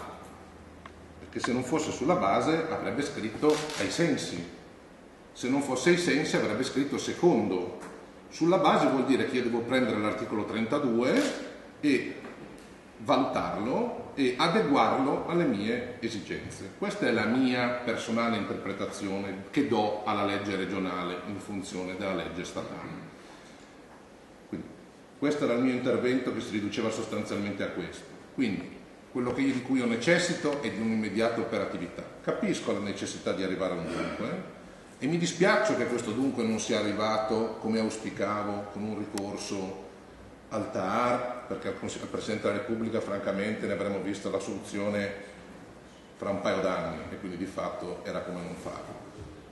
[SPEAKER 5] perché se non fosse sulla base avrebbe scritto ai sensi se non fosse ai sensi avrebbe scritto secondo. Sulla base vuol dire che io devo prendere l'articolo 32 e valutarlo e adeguarlo alle mie esigenze. Questa è la mia personale interpretazione che do alla legge regionale in funzione della legge statale. Quindi, questo era il mio intervento che si riduceva sostanzialmente a questo. Quindi, quello io, di cui ho necessito è di un'immediata operatività. Capisco la necessità di arrivare a un dunque, e mi dispiace che questo dunque non sia arrivato come auspicavo con un ricorso al TAR, perché al Presidente della Repubblica francamente ne avremmo visto la soluzione fra un paio d'anni e quindi di fatto era come non farlo.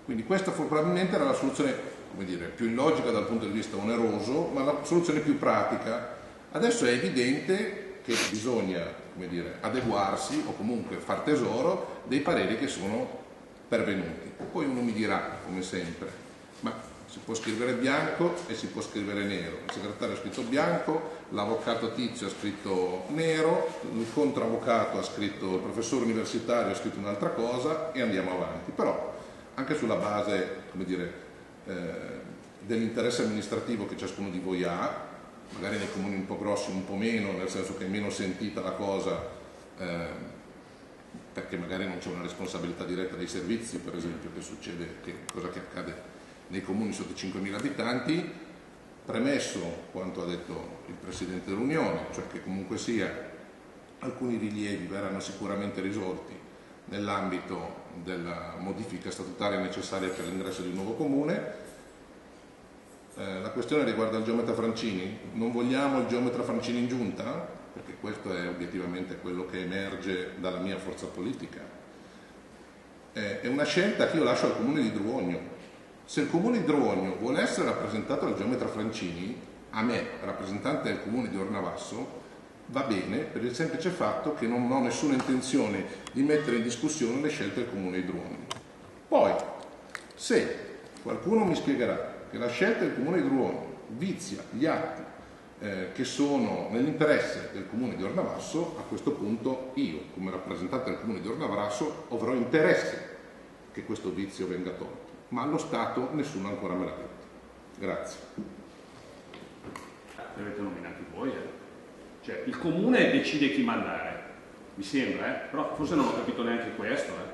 [SPEAKER 5] Quindi questa probabilmente era la soluzione dire, più illogica dal punto di vista oneroso, ma la soluzione più pratica. Adesso è evidente che bisogna dire, adeguarsi o comunque far tesoro dei pareri che sono pervenuti. Poi uno mi dirà, come sempre, ma Si può scrivere bianco e si può scrivere nero. Il segretario ha scritto bianco, l'avvocato Tizio ha scritto nero, il contravvocato ha scritto, il professore universitario ha scritto un'altra cosa e andiamo avanti. Però anche sulla base, eh, dell'interesse amministrativo che ciascuno di voi ha, magari nei comuni un po' grossi un po' meno, nel senso che è meno sentita la cosa eh, perché magari non c'è una responsabilità diretta dei servizi, per esempio, che succede, che cosa che accade nei comuni sotto i 5.000 abitanti, premesso quanto ha detto il Presidente dell'Unione, cioè che comunque sia alcuni rilievi verranno sicuramente risolti nell'ambito della modifica statutaria necessaria per l'ingresso di un nuovo comune. Eh, la questione riguarda il geometra Francini, non vogliamo il geometra Francini in giunta? Perché questo è obiettivamente quello che emerge dalla mia forza politica. Eh, è una scelta che io lascio al comune di Druogno, se il comune di Drogno vuole essere rappresentato dal geometra Francini, a me, rappresentante del comune di Ornavasso, va bene per il semplice fatto che non ho nessuna intenzione di mettere in discussione le scelte del comune di Drogno. Poi, se qualcuno mi spiegherà che la scelta del comune di Drogno vizia gli atti eh, che sono nell'interesse del comune di Ornavasso, a questo punto io, come rappresentante del comune di Ornavasso, avrò interesse che questo vizio venga tolto ma allo Stato nessuno ancora me l'ha detto. Grazie.
[SPEAKER 2] Li avete nominati voi, eh? Cioè, il comune decide chi mandare, mi sembra, eh? Però forse non ho capito neanche questo, eh?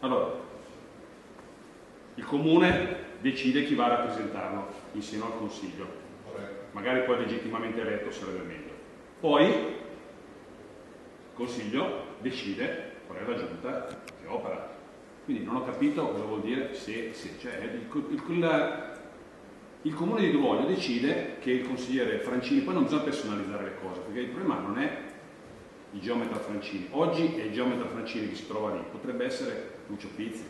[SPEAKER 2] Allora, il comune decide chi va a rappresentarlo insieme al Consiglio. Magari poi legittimamente eletto sarebbe meglio. Poi il Consiglio decide qual è la giunta che opera. Quindi non ho capito cosa vuol dire se, se cioè il, il, il, il comune di Duvoglio decide che il consigliere Francini, poi non bisogna personalizzare le cose, perché il problema non è il geometra Francini, oggi è il geometra Francini che si trova lì, potrebbe essere Lucio Pizzi.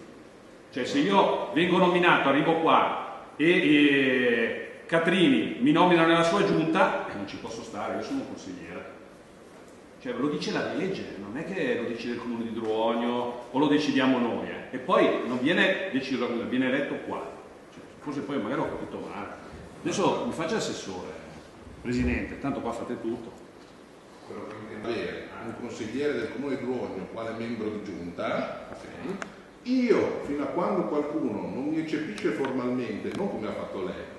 [SPEAKER 2] Cioè se io vengo nominato, arrivo qua e, e Catrini mi nomina nella sua giunta, eh, non ci posso stare, io sono un consigliere. Cioè lo dice la legge, non è che lo decide il comune di Druogno o lo decidiamo noi. Eh. E poi non viene deciso da viene eletto qua. Cioè, forse poi magari ho capito male. Adesso mi faccia assessore, presidente, tanto qua fate tutto.
[SPEAKER 5] Quello che intendo avere un consigliere del comune di Druogno quale membro di giunta, io fino a quando qualcuno non mi eccepisce formalmente, non come ha fatto lei,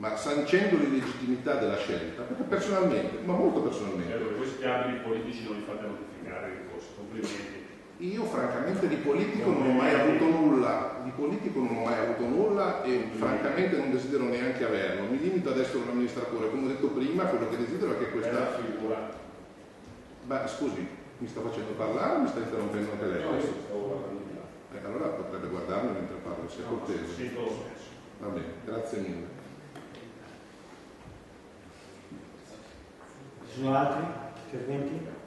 [SPEAKER 5] ma sancendo l'illegittimità della scelta, perché personalmente, ma molto personalmente.
[SPEAKER 2] Allora, questi abili politici non li fate notificare i ricorsi, complimenti.
[SPEAKER 5] Io francamente di politico non ho mai avuto nulla, di politico non ho mai avuto nulla e francamente non desidero neanche averlo. Mi limito ad essere un amministratore, come ho detto prima, quello che desidero è che questa... Beh, scusi, mi sta facendo parlare o mi sta interrompendo anche lei?
[SPEAKER 2] No, io stavo guardando di là.
[SPEAKER 5] Eh, allora potrebbe guardarmi mentre parlo, se è cortese. Va bene, grazie mille.
[SPEAKER 1] Ci sono altri interventi?